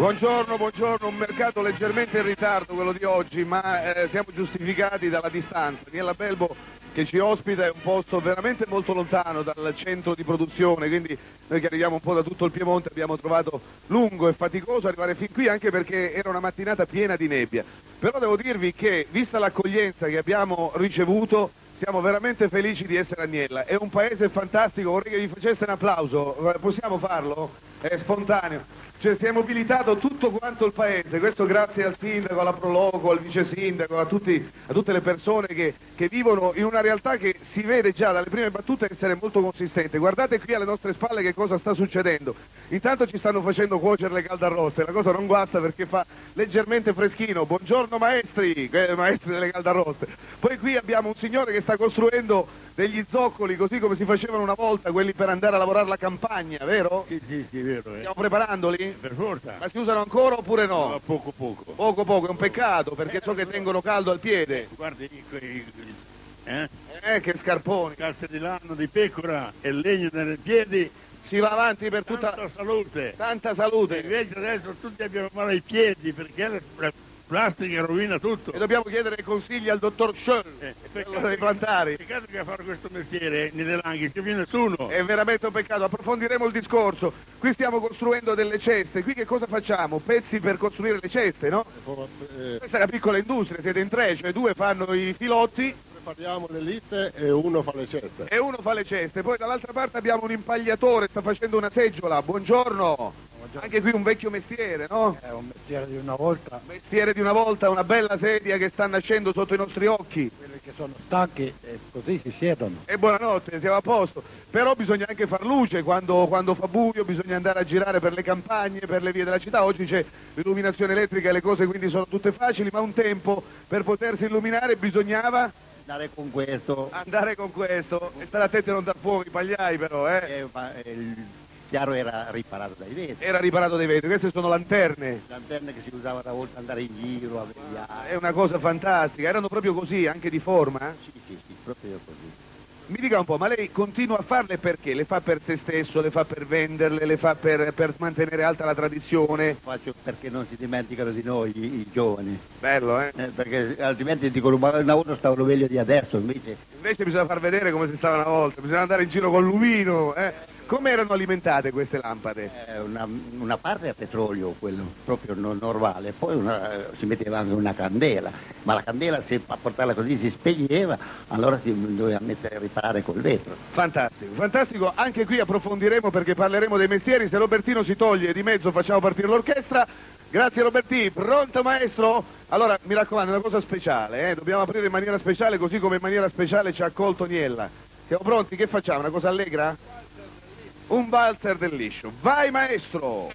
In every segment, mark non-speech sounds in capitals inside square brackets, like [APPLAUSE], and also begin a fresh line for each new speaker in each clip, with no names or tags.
Buongiorno, buongiorno, un mercato leggermente in ritardo quello di oggi, ma eh, siamo giustificati dalla distanza. Niella Belbo che ci ospita è un posto veramente molto lontano dal centro di produzione, quindi noi che arriviamo un po' da tutto il Piemonte abbiamo trovato lungo e faticoso arrivare fin qui anche perché era una mattinata piena di nebbia. Però devo dirvi che, vista l'accoglienza che abbiamo ricevuto, siamo veramente felici di essere a Niella. È un paese fantastico, vorrei che vi faceste un applauso, possiamo farlo? È spontaneo. Cioè si è mobilitato tutto quanto il paese, questo grazie al sindaco, alla Proloco, al vice sindaco, a, tutti, a tutte le persone che, che, vivono in una realtà che si vede già dalle prime battute essere molto consistente. Guardate qui alle nostre spalle che cosa sta succedendo. Intanto ci stanno facendo cuocere le caldarroste, la cosa non guasta perché fa leggermente freschino. Buongiorno maestri, eh, maestri delle caldarroste. Poi qui abbiamo un signore che sta costruendo degli zoccoli così come si facevano una volta, quelli per andare a lavorare la campagna, vero?
Sì, sì, sì, vero. Eh.
Stiamo preparandoli?
Per forza.
Ma si usano ancora oppure no?
no poco poco.
Poco poco, è un peccato perché eh, so che tengono caldo al piede.
Guardi, eh?
Eh, che scarponi.
Calze di lano di pecora e legno nei piedi
si va avanti per tutta
tanta salute.
Tanta salute.
Invece adesso tutti abbiamo male ai piedi perché plastica rovina tutto.
E dobbiamo chiedere consigli al dottor Scholl, eh, quello dei plantari.
Peccato che a fare questo mestiere nelle langhe ci viene nessuno.
È veramente un peccato, approfondiremo il discorso. Qui stiamo costruendo delle ceste, qui che cosa facciamo? Pezzi per costruire le ceste, no? Eh, Questa è una piccola industria, siete in tre, cioè due fanno i filotti
prepariamo le liste e uno fa le ceste.
E uno fa le ceste. Poi dall'altra parte abbiamo un impagliatore, sta facendo una seggiola. Buongiorno. Anche qui un vecchio mestiere, no?
È un mestiere di una volta.
Mestiere di una volta, una bella sedia che sta nascendo sotto i nostri occhi.
Quelli che sono stanchi e così si siedono.
E buonanotte, siamo a posto. Però bisogna anche far luce quando, quando fa buio, bisogna andare a girare per le campagne, per le vie della città. Oggi c'è l'illuminazione elettrica e le cose quindi sono tutte facili, ma un tempo per potersi illuminare bisognava
andare con questo.
Andare con questo. E stare attenti a non dar fuoco i pagliai però, eh.
eh ma, il chiaro era riparato dai vetri.
Era riparato dai vetri, queste sono lanterne.
Lanterne che si usavano una volta andare in giro a vegliare.
È una cosa fantastica, erano proprio così, anche di forma?
Sì, sì, sì, proprio così.
Mi dica un po', ma lei continua a farle perché? Le fa per se stesso, le fa per venderle, le fa per, per mantenere alta la tradizione?
Faccio perché non si dimenticano di noi, i, i giovani.
Bello, eh?
eh? Perché altrimenti dicono, ma una volta stavano meglio di adesso, invece...
Invece bisogna far vedere come si stava una volta, bisogna andare in giro con l'umino, eh? Come erano alimentate queste lampade?
Eh, una, una, parte a petrolio, quello proprio normale, poi una, si metteva anche una candela, ma la candela se a portarla così si spegneva, allora si doveva mettere a riparare col vetro.
Fantastico, fantastico, anche qui approfondiremo perché parleremo dei mestieri, se Robertino si toglie di mezzo facciamo partire l'orchestra. Grazie Roberti, pronto maestro? Allora mi raccomando, una cosa speciale, eh? dobbiamo aprire in maniera speciale così come in maniera speciale ci ha accolto Niella. Siamo pronti? Che facciamo? Una cosa allegra? Un valzer del liscio. Vai maestro!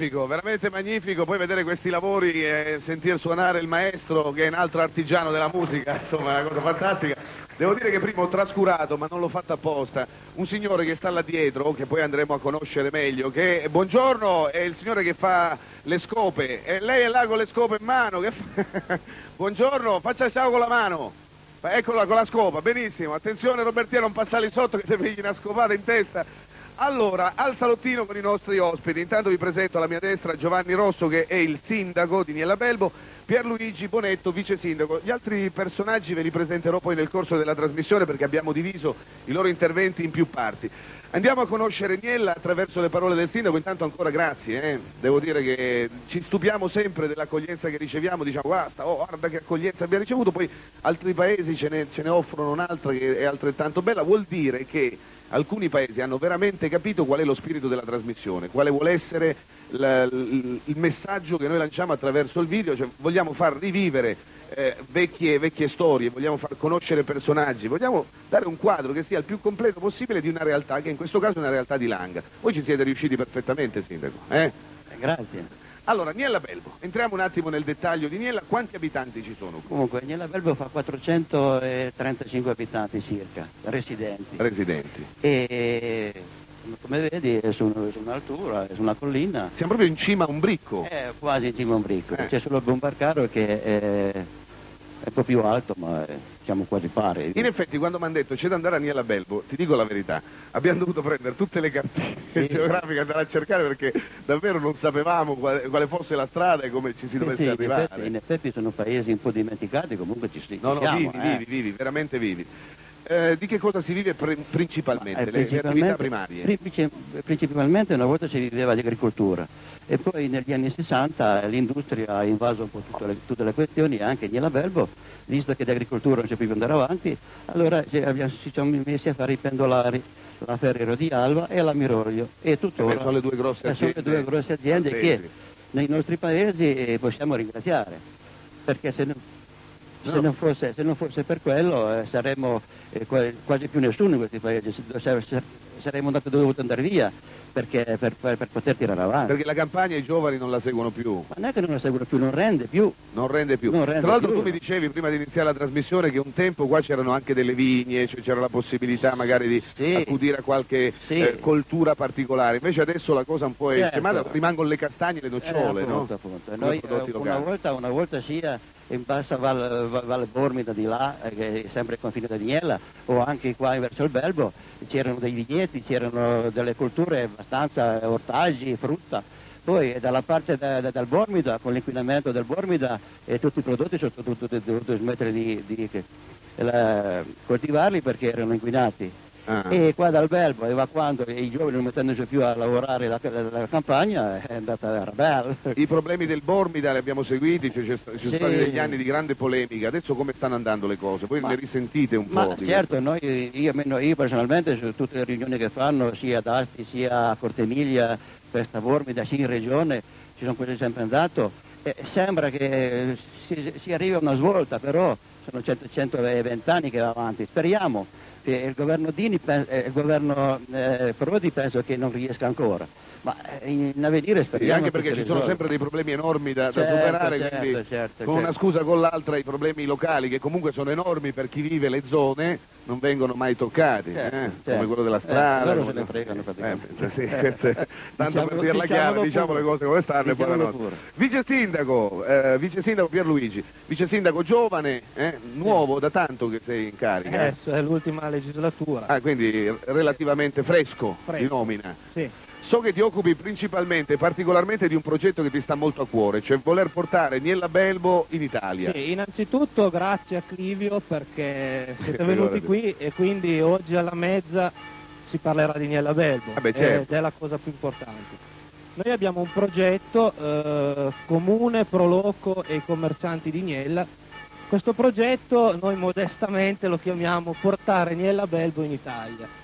Magnifico, veramente magnifico, poi vedere questi lavori e sentir suonare il maestro che è un altro artigiano della musica, [LAUGHS] insomma è una cosa fantastica. Devo dire che prima ho trascurato, ma non l'ho fatto apposta, un signore che sta là dietro, che poi andremo a conoscere meglio, che buongiorno, è il signore che fa le scope, e lei è là con le scope in mano, fa... [LAUGHS] buongiorno, faccia ciao con la mano. Eccola con la scopa, benissimo, attenzione Robertiero, non passare sotto che ti pigli una scopata in testa. Allora, al salottino con i nostri ospiti, intanto vi presento alla mia destra Giovanni Rosso che è il sindaco di Niella Belbo, Pierluigi Bonetto, vice sindaco. Gli altri personaggi ve li presenterò poi nel corso della trasmissione perché abbiamo diviso i loro interventi in più parti. Andiamo a conoscere Niella attraverso le parole del sindaco, intanto ancora grazie, eh. devo dire che ci stupiamo sempre dell'accoglienza che riceviamo, diciamo guarda, oh, guarda che accoglienza abbiamo ricevuto, poi altri paesi ce ne, ce ne offrono un'altra che è altrettanto bella, vuol dire che alcuni paesi hanno veramente capito qual è lo spirito della trasmissione, quale vuole essere il messaggio che noi lanciamo attraverso il video, cioè vogliamo far rivivere eh, vecchie, vecchie, storie, vogliamo far conoscere personaggi, vogliamo dare un quadro che sia il più completo possibile di una realtà che in questo caso è una realtà di Langa. Voi ci siete riusciti perfettamente, Sindaco. Eh?
Grazie.
Allora, Niella Belbo, entriamo un attimo nel dettaglio di Niella, quanti abitanti ci sono?
Comunque, Niella Belbo fa 435 abitanti circa, residenti.
Residenti.
E come vedi è su, su un'altura, è su una collina.
Siamo proprio in cima a un bricco.
È quasi in cima a un bricco,
Eh.
c'è solo il Bombarcaro che è, è un po' più alto, ma è- siamo quasi pari.
In effetti quando mi hanno detto c'è da andare a Niella Belbo, ti dico la verità, abbiamo dovuto prendere tutte le cartine
Sì. [LAUGHS]
geografiche e andare a cercare perché davvero non sapevamo quale, quale fosse la strada e come ci si
Sì,
dovesse
sì, in,
arrivare.
effetti, in effetti sono paesi un po' dimenticati, comunque ci, ci
No, no,
siamo.
vivi,
eh.
vivi, vivi, veramente vivi. Eh, di che cosa si vive pri- principalmente?
Eh,
le, le attività
principalmente-
primarie?
princi- Principalmente una volta si viveva di agricoltura e poi negli anni 60 l'industria ha invaso un po' tutte le, tutte le questioni, anche Niela Belbo, visto che l'agricoltura non c'è più andare avanti, allora ci, abbiamo- ci siamo messi a fare i pendolari, la Ferrero di Alba e la Miroglio e tuttora
Eh, sono le due grosse
eh,
aziende
le due grosse aziende che nei nostri paesi eh, possiamo ringraziare, perché se non, se
No.
non fosse, se non fosse per quello eh, saremmo eh, qua- quasi più nessuno in questi paesi, Se- se- se- saremmo andati dovuti andare via perché, per, per- per poter tirare avanti.
Perché la campagna i giovani non la seguono più,
Ma non è che non la seguono più, non rende più.
non rende più.
Non rende
Tra l'altro tu mi dicevi prima di iniziare la trasmissione che un tempo qua c'erano anche delle vigne, cioè c'era la possibilità magari di
Sì.
accudire a qualche
Sì.
eh, coltura particolare, invece adesso la cosa un po' è
Certo.
scemata, rimangono le castagne e le nocciole,
Eh,
no?
appunto, appunto.
Come
Noi, eh, una, volta, una volta sia in bassa Val, Val, Val Bormida di là, eh, che è sempre il confine di Niella, o anche qua verso il Belbo, c'erano dei vigneti, c'erano delle colture abbastanza, ortaggi, frutta. Poi eh, dalla parte da- da- dal Bormida, con l'inquinamento del Bormida, eh, tutti i prodotti sono dovuti, dovuti smettere di, di- coltivarli perché erano inquinati.
Ah.
E qua dal Belbo, e i giovani non mettendosi più a lavorare la, la- la campagna, è andata a bello.
I problemi del Bormida li abbiamo seguiti, cioè ci sono
Sì.
stati degli anni di grande polemica, adesso come stanno andando le cose? Voi
Ma-
ne risentite un
Ma
po'?
certo, noi, io, io personalmente su tutte le riunioni che fanno, sia ad Asti sia a Cortemiglia, Festa Bormida, sia in regione, ci sono quasi sempre andato, e sembra che si, si arrivi a una svolta, però sono 100, 120 anni che va avanti, speriamo il governo Dini, eh, il governo eh, Prodi penso che non riesca ancora, ma eh, in avvenire
Sì,
speriamo
anche
che
perché ci sono sempre dei problemi enormi da, da
Certo,
superare,
certo,
quindi
certo,
con una
certo.
scusa o con l'altra i problemi locali che comunque sono enormi per chi vive le zone non vengono mai toccati,
Certo,
eh,
certo.
come quello della
Eh,
strada.
loro
come-
se ne fregano
Eh,
praticamente.
sì, queste- [LAUGHS] tanto per
Diciamolo-
dirla chiara,
diciamolo
diciamo
pure.
le cose come stanno e
pure.
Vice sindaco, eh, vice sindaco Pierluigi, vice sindaco giovane, eh, nuovo, da tanto che sei in carica.
Eh, è l'ultima legislatura.
Ah, quindi relativamente fresco,
Fresco.
di nomina.
Sì.
So che ti occupi principalmente, particolarmente di un progetto che ti sta molto a cuore, cioè voler portare Niella Belbo in Italia.
Sì, innanzitutto grazie a Clivio perché [LAUGHS] siete venuti qui e quindi oggi alla mezza si parlerà di Niella Belbo
Ah beh, certo.
ed è la cosa più importante. Noi abbiamo un progetto eh, comune, Proloco e i commercianti di Niella. Questo progetto noi modestamente lo chiamiamo Portare Niella Belbo in Italia.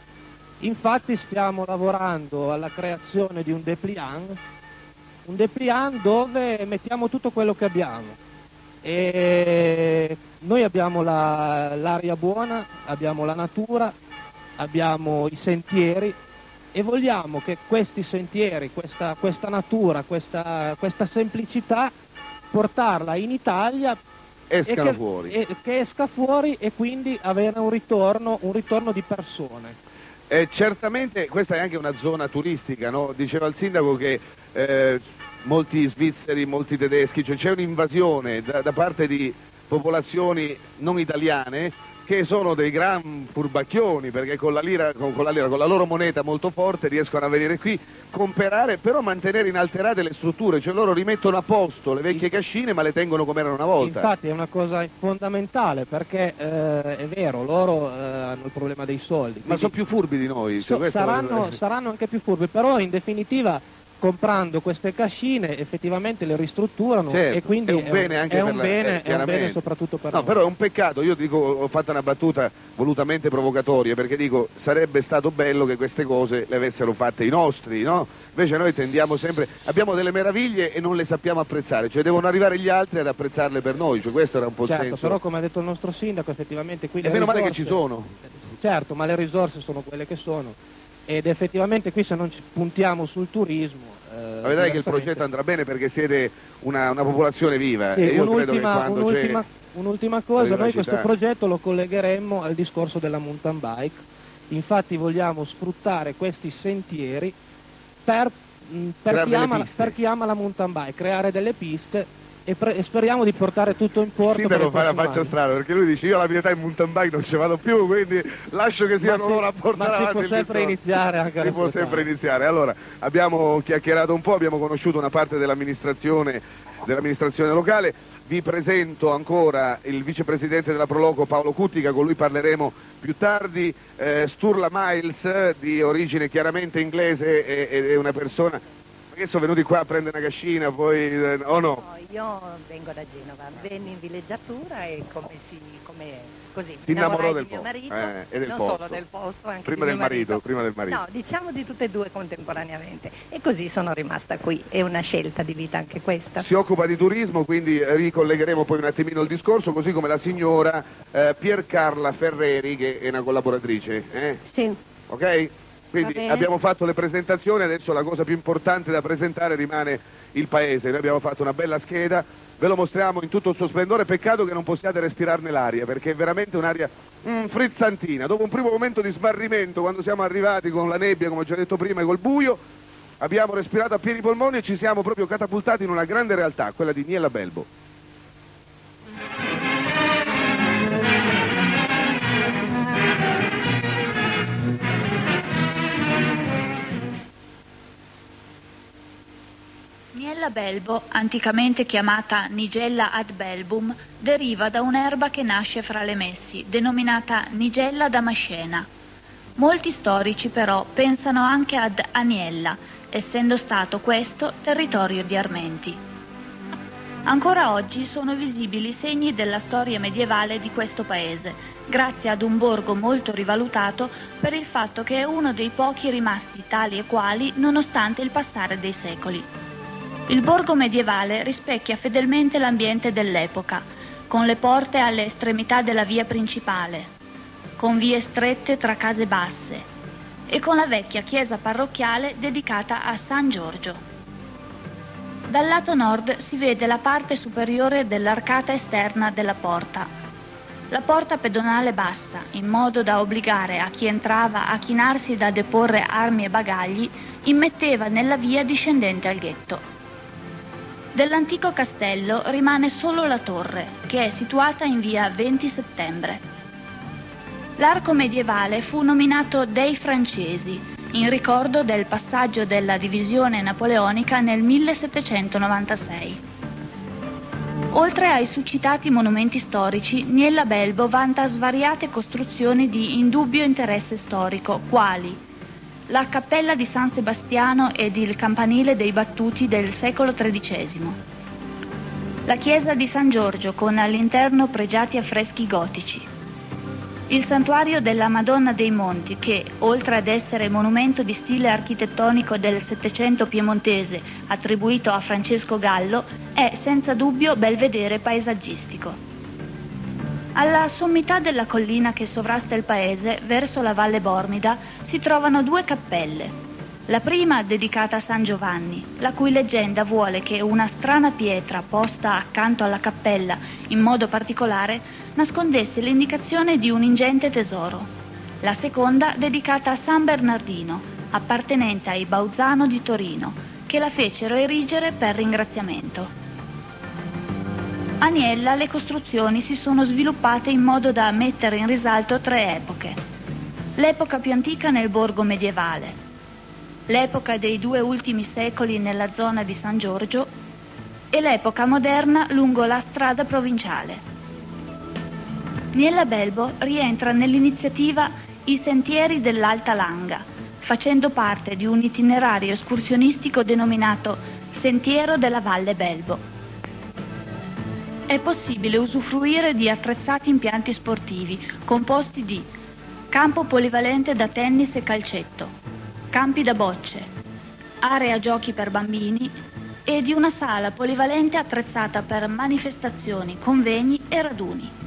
Infatti stiamo lavorando alla creazione di un dépliant, un dépliant dove mettiamo tutto quello che abbiamo. E noi abbiamo la- l'aria buona, abbiamo la natura, abbiamo i sentieri e vogliamo che questi sentieri, questa, questa natura, questa, questa semplicità, portarla in Italia
Escano
e che,
fuori.
e- che esca fuori e quindi avere un ritorno, un ritorno di persone.
Eh, certamente questa è anche una zona turistica, no? diceva il sindaco che eh, molti svizzeri, molti tedeschi, cioè c'è un'invasione da, da parte di popolazioni non italiane che sono dei gran furbacchioni perché con la, lira, con, con la lira, con la loro moneta molto forte riescono a venire qui, comprare, però mantenere inalterate le strutture, cioè loro rimettono a posto le vecchie cascine ma le tengono come erano una volta.
Infatti è una cosa fondamentale perché eh, è vero, loro eh, hanno il problema dei soldi.
ma
quindi
sono più furbi di noi. cioè
so- saranno, saranno anche più furbi, però in definitiva comprando queste cascine effettivamente le ristrutturano
Certo,
e quindi
è un bene anche
è
per
un
la-
bene,
eh,
è un bene soprattutto per
No,
noi.
però è un peccato, io dico, ho fatto una battuta volutamente provocatoria perché dico sarebbe stato bello che queste cose le avessero fatte i nostri, no? Invece noi tendiamo sempre, abbiamo delle meraviglie e non le sappiamo apprezzare, cioè devono arrivare gli altri ad apprezzarle per noi, cioè questo era un po' il
Certo,
senso.
però come ha detto il nostro sindaco effettivamente qui
E meno male che
risorse-
ci sono.
Certo, ma le risorse sono quelle che sono ed effettivamente qui se non ci puntiamo sul turismo... eh,
Ma vedrai che il progetto andrà bene perché siete una, una popolazione viva.
Sì,
e
un'ultima,
c'è...
un'ultima cosa, noi questo progetto lo collegheremmo al discorso della mountain bike, infatti vogliamo sfruttare questi sentieri per, mh, per chi, ama, per chi ama la mountain bike, creare delle piste e, pre- e speriamo di portare tutto in porto.
Il
per
sindaco
i
fa la faccia strana perché lui dice io alla mia età in mountain bike non ci vado più quindi lascio che siano loro a portare
ma si
avanti
può sempre iniziare anche
si può sempre iniziare. Allora abbiamo chiacchierato un po' abbiamo conosciuto una parte dell'amministrazione dell'amministrazione locale. Vi presento ancora il vicepresidente della Proloco Paolo Cuttica, con lui parleremo più tardi, eh, Sturla Miles di origine chiaramente inglese ed è una persona che sono venuti qua a prendere una cascina poi eh, o no?
No, io vengo da Genova, venni in villeggiatura e come si come così
Si innamorò del
di mio
posto,
marito,
eh, e del
non
posto.
solo del posto, anche
Prima
di
del
mio
marito, prima del marito.
No, diciamo di tutte e due contemporaneamente. E così sono rimasta qui, è una scelta di vita anche questa.
Si occupa di turismo, quindi ricollegheremo poi un attimino il discorso, così come la signora eh, Piercarla Ferreri, che è una collaboratrice. eh?
Sì.
Ok? Quindi abbiamo fatto le presentazioni, adesso la cosa più importante da presentare rimane il paese. Noi abbiamo fatto una bella scheda, ve lo mostriamo in tutto il suo splendore, peccato che non possiate respirarne l'aria, perché è veramente un'aria mm, frizzantina. Dopo un primo momento di smarrimento, quando siamo arrivati con la nebbia, come ho già detto prima, e col buio, abbiamo respirato a pieni polmoni e ci siamo proprio catapultati in una grande realtà, quella di Niella Belbo.
Niella belbo, anticamente chiamata Nigella ad belbum, deriva da un'erba che nasce fra le messi, denominata Nigella damascena. Molti storici però pensano anche ad Aniella, essendo stato questo territorio di Armenti. Ancora oggi sono visibili segni della storia medievale di questo paese, grazie ad un borgo molto rivalutato per il fatto che è uno dei pochi rimasti tali e quali nonostante il passare dei secoli. Il borgo medievale rispecchia fedelmente l'ambiente dell'epoca, con le porte alle estremità della via principale, con vie strette tra case basse e con la vecchia chiesa parrocchiale dedicata a San Giorgio. Dal lato nord si vede la parte superiore dell'arcata esterna della porta. La porta pedonale bassa, in modo da obbligare a chi entrava a chinarsi da deporre armi e bagagli, immetteva nella via discendente al ghetto. Dell'antico castello rimane solo la torre, che è situata in via 20 settembre. L'arco medievale fu nominato dei francesi, in ricordo del passaggio della divisione napoleonica nel 1796. Oltre ai succitati monumenti storici, Niella Belbo vanta svariate costruzioni di indubbio interesse storico, quali la cappella di San Sebastiano ed il campanile dei battuti del secolo XIII, la chiesa di San Giorgio con all'interno pregiati affreschi gotici, il santuario della Madonna dei Monti che, oltre ad essere monumento di stile architettonico del Settecento piemontese attribuito a Francesco Gallo, è senza dubbio belvedere paesaggistico. Alla sommità della collina che sovrasta il paese, verso la Valle Bormida, si trovano due cappelle, La prima dedicata a San Giovanni, la cui leggenda vuole che una strana pietra posta accanto alla cappella in modo particolare nascondesse l'indicazione di un ingente tesoro. La seconda dedicata a San Bernardino, appartenente ai Bauzano di Torino, che la fecero erigere per ringraziamento. A Niella le costruzioni si sono sviluppate in modo da mettere in risalto tre epoche. L'epoca più antica nel borgo medievale, l'epoca dei due ultimi secoli nella zona di San Giorgio e l'epoca moderna lungo la strada provinciale. Niella Belbo rientra nell'iniziativa I Sentieri dell'Alta Langa, facendo parte di un itinerario escursionistico denominato Sentiero della Valle Belbo. È possibile usufruire di attrezzati impianti sportivi composti di campo polivalente da tennis e calcetto, campi da bocce, area giochi per bambini e di una sala polivalente attrezzata per manifestazioni, convegni e raduni.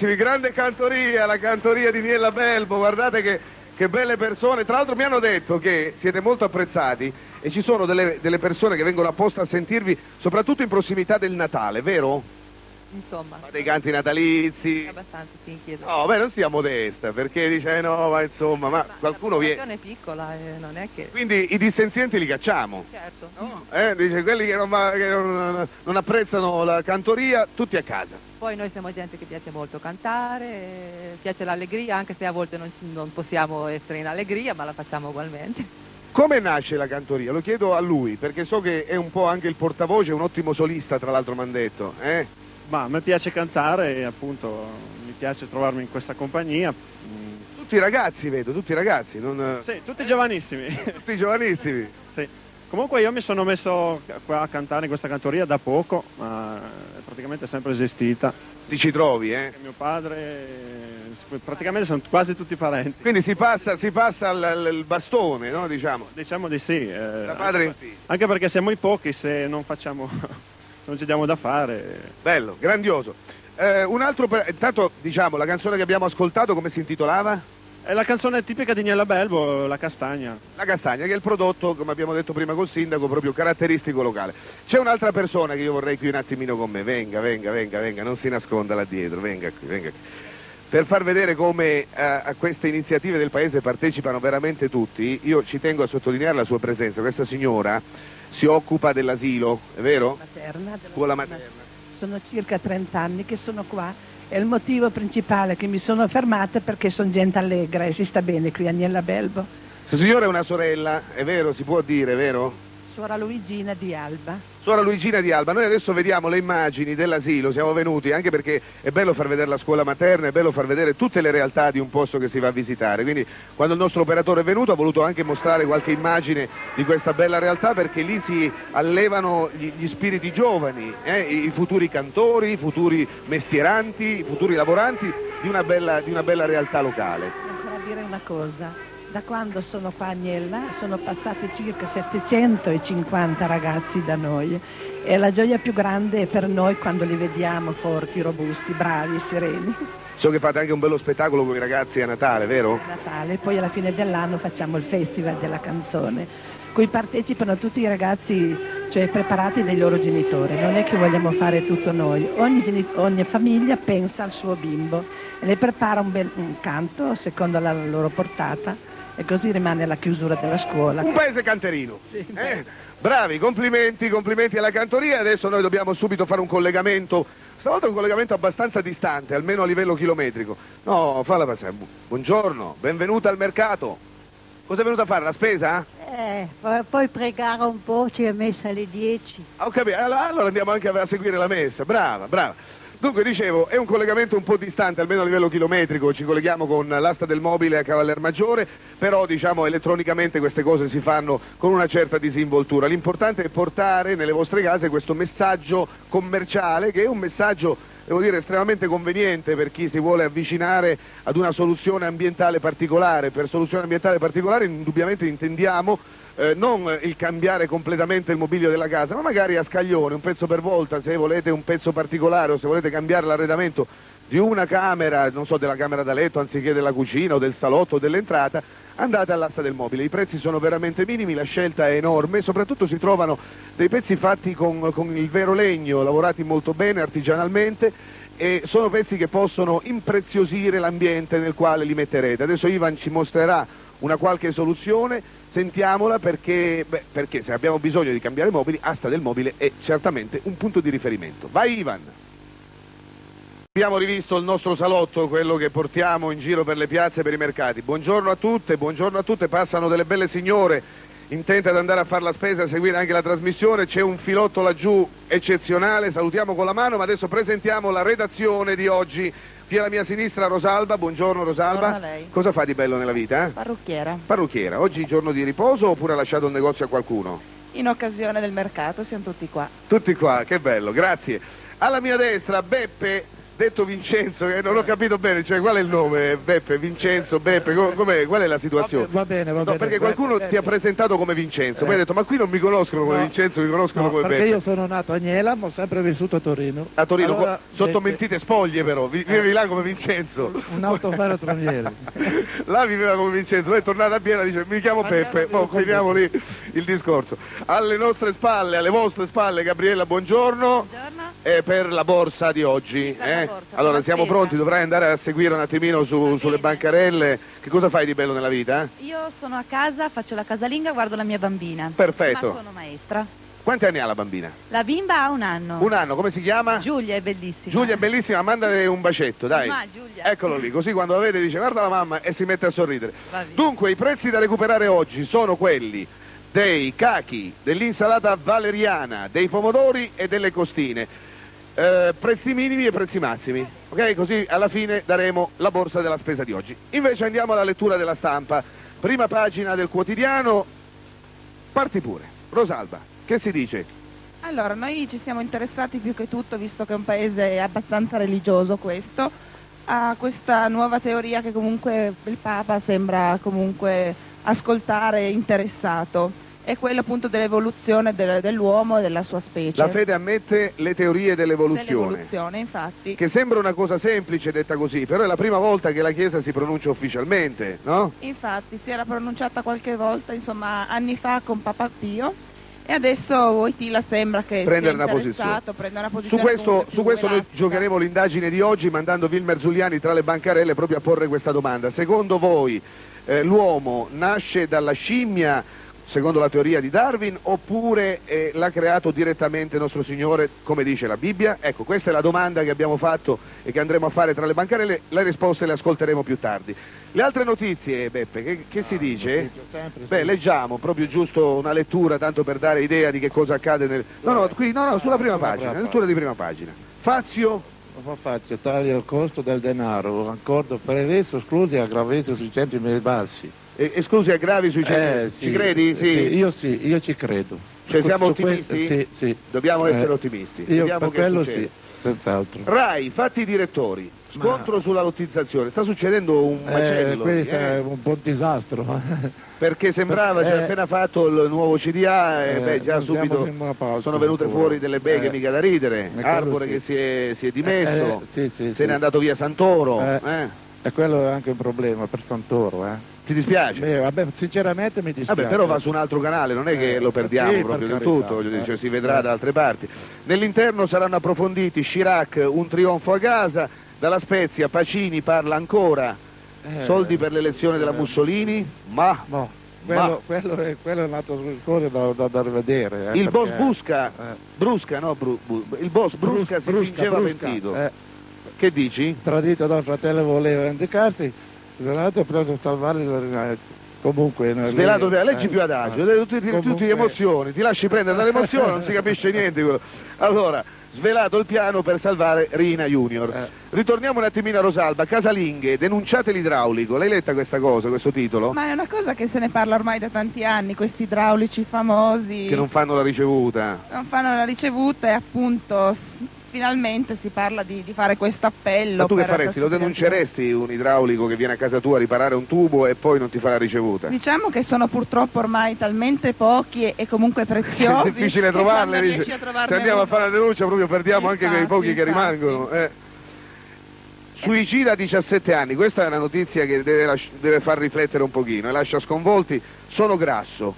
Bravissimi, grande cantoria, la cantoria di Niella Belbo, guardate che, che belle persone, tra l'altro mi hanno detto che siete molto apprezzati e ci sono delle, delle persone che vengono apposta a sentirvi, soprattutto in prossimità del Natale, vero?
Insomma,
Fa dei canti natalizi.
abbastanza sì, in chiesa.
No, beh, non sia modesta, perché dice eh, no, ma insomma, ma qualcuno
La
viene.
popolazione è piccola, eh, non è che...
Quindi i dissenzienti li cacciamo.
Certo.
Eh, dice quelli che, non, che non- non apprezzano la cantoria, tutti a casa.
Poi noi siamo gente che piace molto cantare, piace l'allegria, anche se a volte non, non possiamo essere in allegria, ma la facciamo ugualmente.
Come nasce la cantoria? Lo chiedo a lui, perché so che è un po' anche il portavoce, un ottimo solista, tra l'altro mi hanno detto. Eh?
Ma a me piace cantare e appunto mi piace trovarmi in questa compagnia.
Tutti ragazzi, vedo, tutti ragazzi, non...
Sì, tutti giovanissimi. [LAUGHS]
tutti giovanissimi.
Sì. Comunque io mi sono messo qua a cantare in questa cantoria da poco, ma è praticamente sempre esistita.
ti ci trovi, eh?
Mio padre, eh, praticamente sono quasi tutti parenti.
Quindi si passa, si passa il, il bastone, no? Diciamo.
Diciamo di sì. eh,
Da padre in
anche,
figlio.
anche perché siamo i pochi se non facciamo, [LAUGHS] non ci diamo da fare.
Bello, grandioso. Eh, un altro, intanto diciamo, la canzone che abbiamo ascoltato come si intitolava?
È la canzone tipica di Niella Belbo, La Castagna.
La castagna, che è il prodotto, come abbiamo detto prima col sindaco, proprio caratteristico locale. C'è un'altra persona che io vorrei qui un attimino con me, venga, venga, venga, venga, non si nasconda là dietro, venga qui, venga qui. Per far vedere come eh, a queste iniziative del paese partecipano veramente tutti, io ci tengo a sottolineare la sua presenza. Questa signora si occupa dell'asilo, è vero?
materna, della
scuola materna.
Sono circa 30 anni che sono qua e il motivo principale che mi sono fermata è perché sono gente allegra e si sta bene qui Agnella Belbo.
Questa signora è una sorella, è vero, si può dire, è vero?
Suora Luigina di Alba.
Suora Luigina di Alba, noi adesso vediamo le immagini dell'asilo, siamo venuti anche perché è bello far vedere la scuola materna, è bello far vedere tutte le realtà di un posto che si va a visitare, quindi quando il nostro operatore è venuto ha voluto anche mostrare qualche immagine di questa bella realtà perché lì si allevano gli, gli spiriti giovani, eh, i, futuri cantori, i futuri mestieranti, i futuri lavoranti di una bella, di una bella realtà locale.
Ancora dire una cosa. Da quando sono qua a Agnella sono passati circa 750 ragazzi da noi e la gioia più grande è per noi quando li vediamo forti, robusti, bravi e sereni.
So che fate anche un bello spettacolo con i ragazzi a Natale, vero?
Natale, poi alla fine dell'anno facciamo il festival della canzone, cui partecipano tutti i ragazzi cioè preparati dai loro genitori, non è che vogliamo fare tutto noi, ogni, ogni famiglia pensa al suo bimbo e le prepara un bel un canto secondo la loro portata e così rimane la chiusura della scuola.
Un paese canterino. Eh? Bravi, complimenti, complimenti alla cantoria. Adesso noi dobbiamo subito fare un collegamento, stavolta un collegamento abbastanza distante, almeno a livello chilometrico. No, falla passare. Bu- Buongiorno, benvenuta al mercato. Cosa è venuta a fare? La spesa?
Eh, puoi pregare un po', ci è messa alle 10.
Ah, Ho capito, allora andiamo anche a seguire la messa. Brava, brava. Dunque, dicevo, è un collegamento un po' distante, almeno a livello chilometrico, ci colleghiamo con l'asta del mobile a Cavaller Maggiore, però diciamo elettronicamente queste cose si fanno con una certa disinvoltura. L'importante è portare nelle vostre case questo messaggio commerciale, che è un messaggio, devo dire, estremamente conveniente per chi si vuole avvicinare ad una soluzione ambientale particolare. Per soluzione ambientale particolare indubbiamente intendiamo eh, non il cambiare completamente il mobilio della casa, ma magari a scaglione, un pezzo per volta, se volete un pezzo particolare o se volete cambiare l'arredamento di una camera, non so, della camera da letto anziché della cucina o del salotto o dell'entrata, andate all'asta del mobile. I prezzi sono veramente minimi, la scelta è enorme, soprattutto si trovano dei pezzi fatti con, con il vero legno, lavorati molto bene artigianalmente e sono pezzi che possono impreziosire l'ambiente nel quale li metterete. Adesso Ivan ci mostrerà una qualche soluzione, sentiamola perché, beh, perché se abbiamo bisogno di cambiare mobili, Asta del Mobile è certamente un punto di riferimento. Vai Ivan! Abbiamo rivisto il nostro salotto, quello che portiamo in giro per le piazze e per i mercati. Buongiorno a tutte, buongiorno a tutte, passano delle belle signore intente ad andare a fare la spesa a seguire anche la trasmissione, c'è un filotto laggiù eccezionale, salutiamo con la mano, ma adesso presentiamo la redazione di oggi. Qui alla mia sinistra Rosalba, buongiorno Rosalba.
Buongiorno a lei.
Cosa fa di bello nella vita? eh?
Parrucchiera.
Parrucchiera, oggi giorno di riposo oppure ha lasciato il negozio a qualcuno?
In occasione del mercato siamo tutti qua.
Tutti qua, che bello, grazie. Alla mia destra Beppe, detto Vincenzo, che non ho capito bene, cioè qual è il nome? Beppe, Vincenzo, Beppe, co- com'è? qual è la situazione?
Va bene, va
No,
bene.
perché qualcuno
Beppe,
ti ha presentato come Vincenzo, poi
Eh.
hai detto ma qui non mi conoscono come
No.
Vincenzo, mi conoscono
No,
come
perché
Beppe.
io sono nato a Niela, ma ho sempre vissuto a Torino.
A Torino,
Allora,
sotto
Beppe-
mentite spoglie però, vi- vivevi là come Vincenzo.
Un autofaro troniere. [LAUGHS]
là viveva come Vincenzo, poi è tornato a Piena dice mi chiamo Peppe, poi finiamo lì il discorso. Alle nostre spalle, alle vostre spalle Gabriella, buongiorno. E per la borsa di oggi. eh? Allora siamo pronti, dovrai andare a seguire un attimino su- sulle bancarelle. Che cosa fai di bello nella vita? eh?
Io sono a casa, faccio la casalinga, guardo la mia bambina.
Perfetto.
Ma sono maestra.
Quanti anni ha la bambina?
La bimba ha un anno.
Un anno, come si chiama?
Giulia è bellissima.
Giulia è bellissima, mandale un bacetto, dai.
Ma, Giulia.
Eccolo lì, così quando la vede dice guarda la mamma e si mette a sorridere. Dunque, i prezzi da recuperare oggi sono quelli dei cachi, dell'insalata valeriana, dei pomodori e delle costine. Eh, prezzi minimi e prezzi massimi, ok? Così alla fine daremo la borsa della spesa di oggi. Invece andiamo alla lettura della stampa. Prima pagina del quotidiano. Parti pure. Rosalba, che si dice?
Allora, noi ci siamo interessati più che tutto, visto che è un paese abbastanza religioso questo, a questa nuova teoria che comunque il Papa sembra comunque ascoltare interessato. È quello appunto dell'evoluzione del- dell'uomo e della sua specie.
La fede ammette le teorie dell'evoluzione.
Dell'evoluzione, infatti.
Che sembra una cosa semplice detta così, però è la prima volta che la Chiesa si pronuncia ufficialmente, no?
Infatti si era pronunciata qualche volta, insomma, anni fa con Papa Pio e adesso Wojtyla sembra che
Prendere
sia
una posizione.
prendere una
Su
posizione
questo,
comunque
su questo noi giocheremo l'indagine di oggi mandando Wilmer Zuliani tra le bancarelle proprio a porre questa domanda. Secondo voi eh, l'uomo nasce dalla scimmia, secondo la teoria di Darwin, oppure eh, l'ha creato direttamente nostro Signore, come dice la Bibbia? Ecco, questa è la domanda che abbiamo fatto e che andremo a fare tra le bancarelle, le risposte le ascolteremo più tardi. Le altre notizie, Beppe, che, che si dice? Beh, leggiamo, proprio giusto una lettura, tanto per dare idea di che cosa accade nel... No, no, qui, no, no, sulla prima pagina, lettura di prima pagina. Fazio,
faccio? Taglia il costo del denaro, accordo previsto, esclusi aggravati sui centri bassi.
Eh, esclusi aggravi sui centri...
Eh, sì,
Ci credi? Sì.
io sì, io ci credo.
Cioè siamo
su
ottimisti?
Sì, sì.
Dobbiamo essere
Eh,
ottimisti.
Io
Vediamo
per quello
succede.
sì, senz'altro.
Rai, fatti i direttori, scontro sulla lottizzazione. Sta succedendo un
Eh,
macello.
questo
eh,
è un po' un disastro.
Perché [LAUGHS] sembrava, si è
Eh,
appena fatto il nuovo CDA e
eh,
beh, già subito
pausa,
sono venute
ancora.
fuori delle beghe
Eh,
mica da ridere. Arbore
sì.
che si è, si è dimesso,
Eh, sì, sì,
se
sì.
n'è andato via Santoro.
Eh,
eh.
E quello è anche un problema per Santoro, eh.
Ti dispiace?
Beh, vabbè, sinceramente mi dispiace.
Vabbè, però va su un altro canale, non è che
Eh,
lo perdiamo
sì, per
proprio del
carità,
tutto,
eh.
cioè, si vedrà da altre parti. Nell'interno saranno approfonditi Chirac, un trionfo a Gaza, dalla Spezia Pacini parla ancora,
Eh,
soldi per l'elezione della
eh,
Mussolini, ma,
No,
ma
quello, quello è, quello è un altro discorso da, da, da rivedere. eh,
il boss
perché-
Busca,
eh,
Brusca, no, Bru- Bu- il boss Brusca si
Brusca,
fingeva
Brusca,
pentito.
eh,
Che dici?
tradito dal fratello voleva vendicarsi, svelato per salvare la- comunque... no,
Svelato,
lì-
leggi
eh,
più adagio,
eh,
tutti, tutti
comunque-
emozioni, ti lasci prendere dall'emozione, non si capisce niente. quello. Allora, svelato il piano per salvare Rina Junior.
Eh.
Ritorniamo un attimino a Rosalba, casalinghe, denunciate l'idraulico. L'hai letta questa cosa, questo titolo?
Ma è una cosa che se ne parla ormai da tanti anni, questi idraulici famosi
Che non fanno la ricevuta.
non fanno la ricevuta e appunto finalmente si parla di, di fare questo appello.
Ma tu che faresti? Lo denunceresti un idraulico che viene a casa tua a riparare un tubo e poi non ti fa la ricevuta?
Diciamo che sono purtroppo ormai talmente pochi e, e comunque [LAUGHS] preziosi.
È difficile trovarle, dice.
a
se andiamo a
uno-
fare la denuncia proprio perdiamo anche quei
Infatti,
pochi che
infatti.
rimangono. eh. Suicida a 17 anni, questa è una notizia che deve, deve far riflettere un pochino e lascia sconvolti. Sono grasso,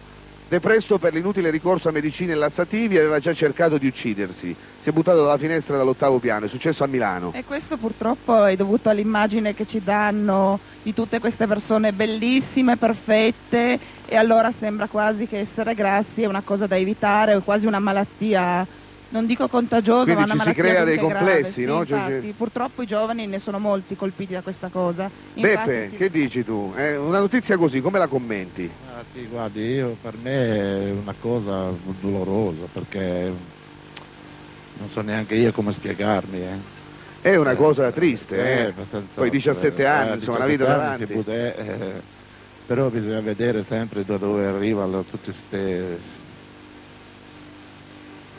depresso per l'inutile ricorso a medicine e lassativi, aveva già cercato di uccidersi. Si è buttato dalla finestra dall'ottavo piano, è successo a Milano.
E questo purtroppo è dovuto all'immagine che ci danno di tutte queste persone bellissime, perfette e allora sembra quasi che essere grassi è una cosa da evitare, è quasi una malattia, non dico contagiosa,
Quindi
ma una
ci si
malattia
crea dei
comunque grave.
complessi,
Sì,
no? Cioè,
infatti,
cioè-
purtroppo i giovani ne sono molti colpiti da questa cosa. Infatti,
Beppe,
sì.
che dici tu? Eh, una notizia così, come la commenti?
Ah, sì, guardi, io per me è una cosa dolorosa perché non so neanche io come spiegarmi. Eh.
È una cosa triste,
Eh,
eh? Poi 17 anni,
eh,
insomma, la
17
vita
anni
davanti.
può- eh, però bisogna vedere sempre da dove arrivano tutte queste...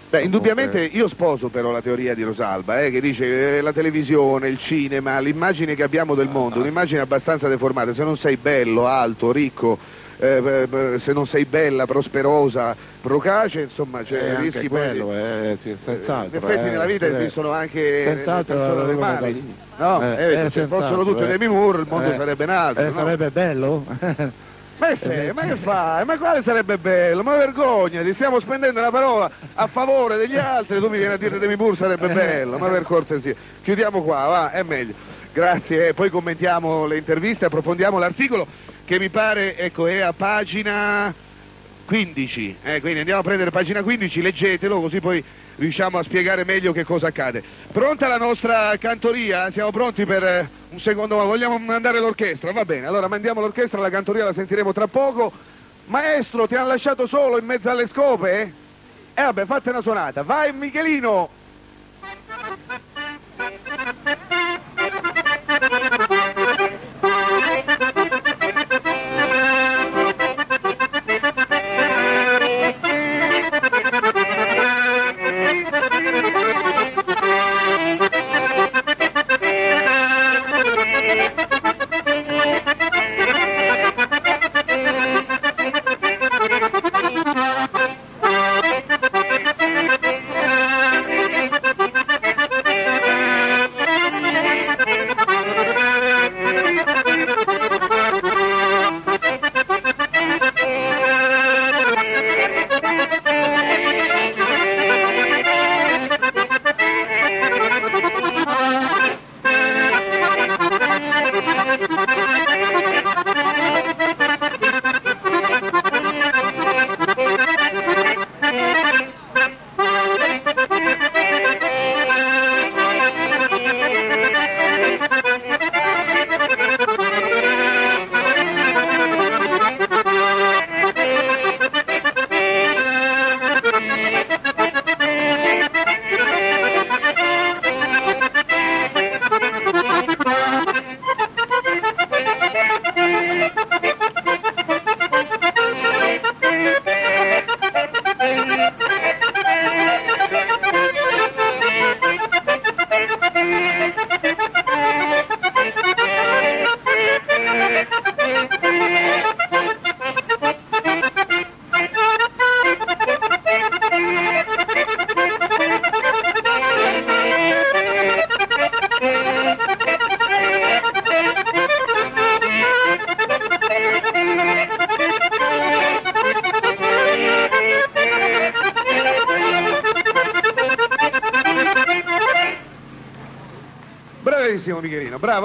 Beh, indubbiamente io sposo però la teoria di Rosalba, eh, che dice eh, la televisione, il cinema, l'immagine che abbiamo del mondo, un'immagine abbastanza deformata, se non sei bello, alto, ricco, eh, eh, se non sei bella, prosperosa, procace, insomma, cioè,
Eh,
rischi poi
quello, eh, sì, senz'altro.
In effetti
eh,
nella vita
eh,
esistono anche
senz'altro
persone normali. No,
Eh,
eh,
eh,
se fossero tutte
eh.
Demi Moore il mondo
Eh,
sarebbe un altro.
eh,
no?
Sarebbe bello? [LAUGHS]
Ma, è serio, ma che fai? Ma quale sarebbe bello? Ma vergognati, stiamo spendendo una parola a favore degli altri, tu mi vieni a dire Demi Moore sarebbe bello, ma per cortesia. Chiudiamo qua, va, è meglio. Grazie, eh, poi commentiamo le interviste, approfondiamo l'articolo che mi pare, ecco, è a pagina 15, eh, quindi andiamo a prendere pagina 15, leggetelo così poi riusciamo a spiegare meglio che cosa accade. Pronta la nostra cantoria? Siamo pronti per eh, un secondo, vogliamo mandare l'orchestra? Va bene, allora mandiamo l'orchestra, la cantoria la sentiremo tra poco. Maestro, ti hanno lasciato solo in mezzo alle scope? Eh vabbè, fate una suonata. Vai Michelino!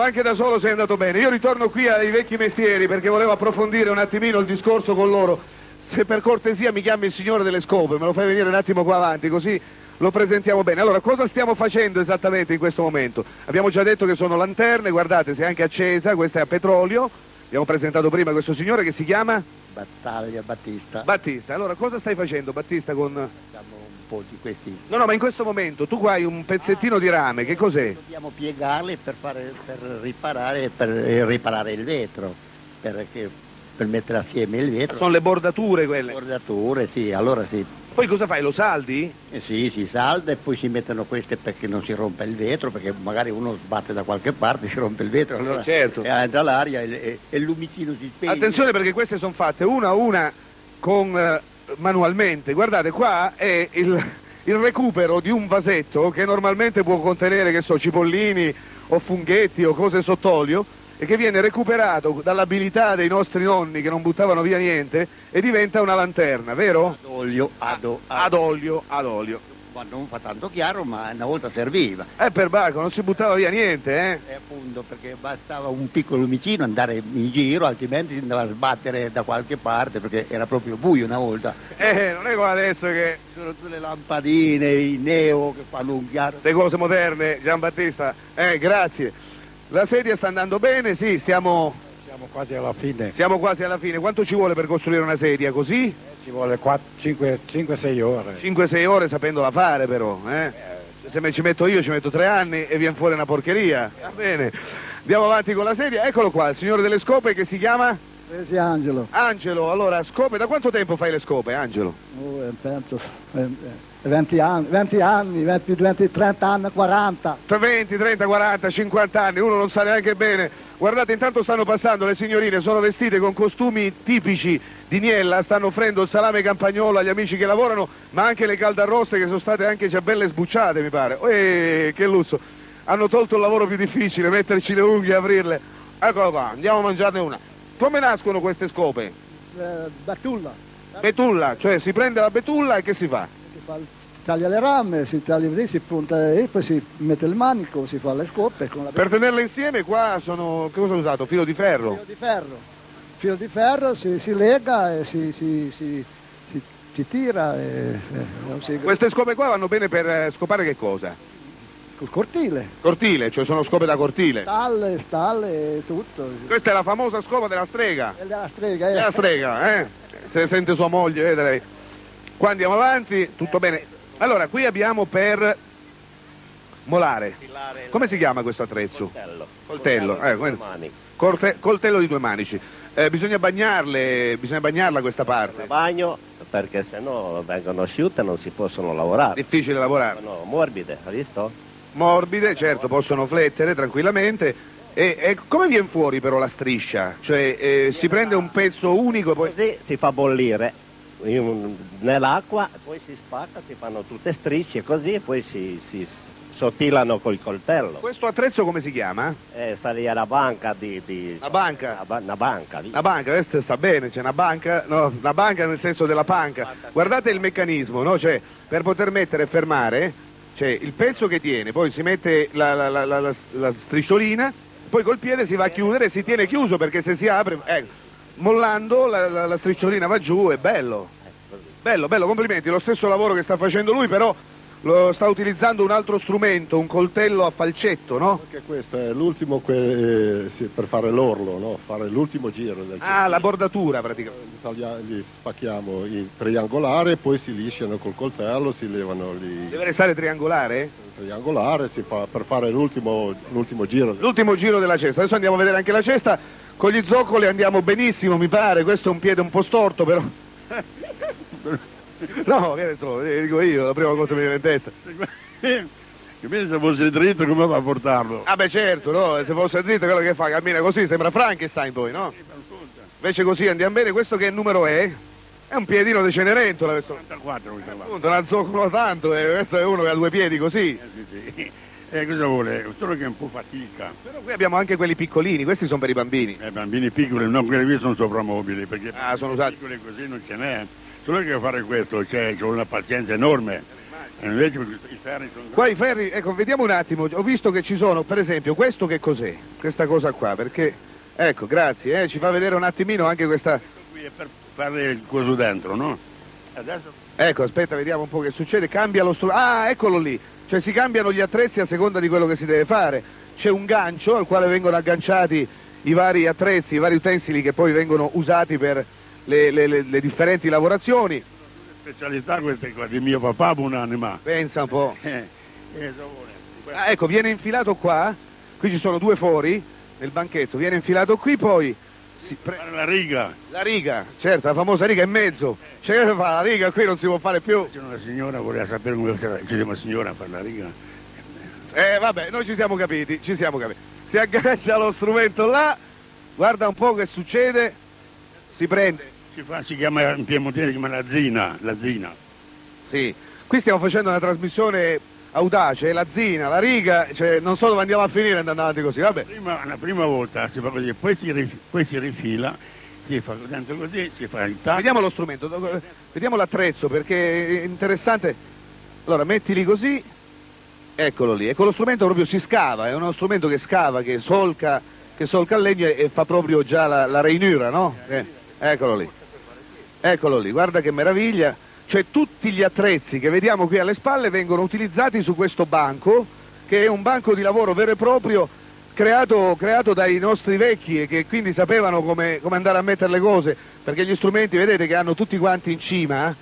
Anche da solo sei andato bene. Io ritorno qui ai vecchi mestieri perché volevo approfondire un attimino il discorso con loro. Se per cortesia mi chiami il signore delle scope, me lo fai venire un attimo qua avanti, così lo presentiamo bene. Allora, cosa stiamo facendo esattamente in questo momento? Abbiamo già detto che sono lanterne, guardate, si è anche accesa, questa è a petrolio. Abbiamo presentato prima questo signore che si chiama?
Battaglia Battista.
Battista. Allora, cosa stai facendo Battista con...
Facciamo un po' di questi.
No, no, ma in questo momento tu qua hai un pezzettino di rame, che cos'è?
Dobbiamo piegarli per, fare, per riparare, per eh, riparare il vetro, perché, per mettere assieme il vetro.
Sono le bordature quelle.
bordature, sì, allora sì.
Poi cosa fai? Lo saldi?
Eh sì, si salda e poi si mettono queste perché non si rompa il vetro, perché magari uno sbatte da qualche parte, [LAUGHS] si rompe il vetro, allora
certo.
e entra l'aria e, e- e il lumicino si spegne.
Attenzione perché queste sono fatte una a una con eh, manualmente. Guardate, qua è il, il recupero di un vasetto che normalmente può contenere, che so, cipollini o funghetti o cose sott'olio e che viene recuperato dall'abilità dei nostri nonni che non buttavano via niente e diventa una lanterna, vero?
Ad olio, ad, o-
Ad olio, ad olio.
Ma non fa tanto chiaro, ma una volta serviva.
Eh, per Baco, non si buttava via niente, eh?
E appunto perché bastava un piccolo lumicino andare in giro, altrimenti si andava a sbattere da qualche parte perché era proprio buio una volta.
Eh, non è come adesso che...
Sono tutte le lampadine, i neo che fanno un chiaro.
Le cose moderne, Giambattista. Eh, grazie. La sedia sta andando bene, sì, stiamo,
Siamo quasi alla fine.
siamo quasi alla fine. Quanto ci vuole per costruire una sedia così?
Ci vuole 5-6 ore.
5-6 ore sapendola fare però, eh? Se me ci metto io ci metto tre anni e viene fuori una porcheria. Va bene. Andiamo avanti con la sedia. Eccolo qua, il signore delle scope che si chiama?
Presi Angelo,
Angelo. Allora, scope, da quanto tempo fai le scope, Angelo?
Oh, penso eh, 20 anni, 20 anni, 20, più di 20, 30 anni, 40.
20, 30, 40, 50 anni, uno non sa neanche bene. Guardate, intanto stanno passando le signorine, sono vestite con costumi tipici di Niella, stanno offrendo il salame campagnolo agli amici che lavorano, ma anche le caldarroste che sono state anche già belle sbucciate, mi pare. Eh, che lusso! Hanno tolto il lavoro più difficile, metterci le unghie e aprirle. Eccolo qua, andiamo a mangiarne una. Come nascono queste scope?
Eh, Betulla,
Betulla, cioè si prende la betulla e che si fa?
Taglia le rame, si taglia lì, si punta e poi si mette il manico, si fa le scoppe con la
Per tenerle insieme qua sono, che cosa ho usato? Filo di ferro?
filo di ferro. Filo di ferro si, si lega e si, si, si, tira e, e.
Queste scope qua vanno bene per eh, scopare che cosa?
Col cortile,
Cortile, cioè sono scope da cortile.
stalle, stalle, tutto.
Questa è la famosa scopa della strega.
E la strega, eh.
È la strega, eh? Se sente sua moglie, vede lei. Qua andiamo avanti, tutto bene. Allora, qui abbiamo per molare. Come si chiama questo attrezzo?
Coltello.
Coltello, eh,
mani.
Corte- coltello di due manici. Eh, bisogna bagnarle, bisogna bagnarla questa parte.
Bagno perché sennò vengono asciutte e non si possono lavorare.
Difficile lavorare.
Sono morbide, hai visto?
Morbide, certo, possono flettere tranquillamente. E, e come viene fuori però la striscia? Cioè eh, si prende un pezzo unico e poi...
Così si fa bollire in- nell'acqua, poi si spacca, si fanno tutte strisce così e poi si, si sottilano col coltello.
Questo attrezzo come si chiama?
Eh, sta lì alla banca di... di
La banca?
Una, ba- una banca lì.
La banca, questo sta bene, c'è una banca, no, una banca nel senso della panca. Guardate il meccanismo, no? Cioè, per poter mettere e fermare, c'è il pezzo che tiene, poi si mette la, la- la- la- strisciolina, poi col piede si va a chiudere e si tiene chiuso perché se si apre, eh, mollando la, la- la strisciolina va giù, è bello. Bello, bello, complimenti, lo stesso lavoro che sta facendo lui, però lo sta utilizzando un altro strumento, un coltello a falcetto, no?
Anche questo è l'ultimo eh, sì, per fare l'orlo, no? fare l'ultimo giro del
Ah, la bordatura praticamente.
Li taglia- li spacchiamo in triangolare, poi si lisciano col coltello, si levano lì
Deve restare triangolare?
triangolare, si fa per fare l'ultimo, l'ultimo giro.
L'ultimo giro della cesta, adesso andiamo a vedere anche la cesta, con gli zoccoli andiamo benissimo mi pare, questo è un piede un po' storto però... no, che ne so, eh, dico io, la prima cosa che mi viene in testa.
Invece se fosse dritto come va a portarlo?
Ah beh certo, no, se fosse dritto quello che fa, cammina così, sembra Frankenstein poi, no? Invece così andiamo bene, questo che numero è? È un piedino di Cenerentola questo.
44 mi sembra.
Appunto, non zoccolo tanto, e questo è uno che ha due piedi così.
Eh, sì, sì. Eh, cosa vuole? Solo che è un po' fatica.
Però qui abbiamo anche quelli piccolini, questi sono per i bambini.
Eh, bambini piccoli, no, quelli qui sono soprammobili, perché
Ah, sono usati.
piccoli così non ce n'è. Solo che fare questo c'è, c'è una pazienza enorme. E invece i ferri sono
Qua i ferri, ecco, vediamo un attimo, ho visto che ci sono, per esempio, questo che cos'è? Questa cosa qua, perché, ecco, grazie, eh, ci fa vedere un attimino anche questa...
qui è per fare il coso dentro, no? Adesso
Ecco, aspetta, vediamo un po' che succede, cambia lo strumento, ah, eccolo lì, cioè si cambiano gli attrezzi a seconda di quello che si deve fare, c'è un gancio al quale vengono agganciati i vari attrezzi, i vari utensili che poi vengono usati per le, le- le- le differenti lavorazioni,
specialità queste qua di mio papà buonanima.
pensa un po'. [LAUGHS]
Eh, eh.
Ah, ecco, viene infilato qua, qui ci sono due fori nel banchetto, viene infilato qui, poi si pre-
la riga.
la riga, certo, la famosa riga in mezzo. Cioè, che fa la riga qui non si può fare più.
C'è una signora voleva sapere come sarà. C'è una signora a fare la riga.
Eh, vabbè, noi ci siamo capiti, ci siamo capiti. Si aggancia lo strumento là, guarda un po' che succede, si prende.
Si, fa, si chiama in piemontese si chiama la zina, la zina.
Sì, qui stiamo facendo una trasmissione audace, la zina, la riga, cioè, non so dove andiamo a finire andando avanti così, vabbè.
Prima, la prima volta si fa così, poi si, rif- poi si rifila, si fa così, si fa il tacco.
Vediamo lo strumento, vediamo l'attrezzo perché è interessante. Allora, mettili così, eccolo lì, e con lo strumento proprio si scava, è uno strumento che scava, che solca, che solca il legno e, fa proprio già la, la rainura, no? Eh, eccolo lì, eccolo lì, guarda che meraviglia. Cioè tutti gli attrezzi che vediamo qui alle spalle vengono utilizzati su questo banco, che è un banco di lavoro vero e proprio creato, creato dai nostri vecchi e che quindi sapevano come, come andare a mettere le cose, perché gli strumenti, vedete che hanno tutti quanti in cima,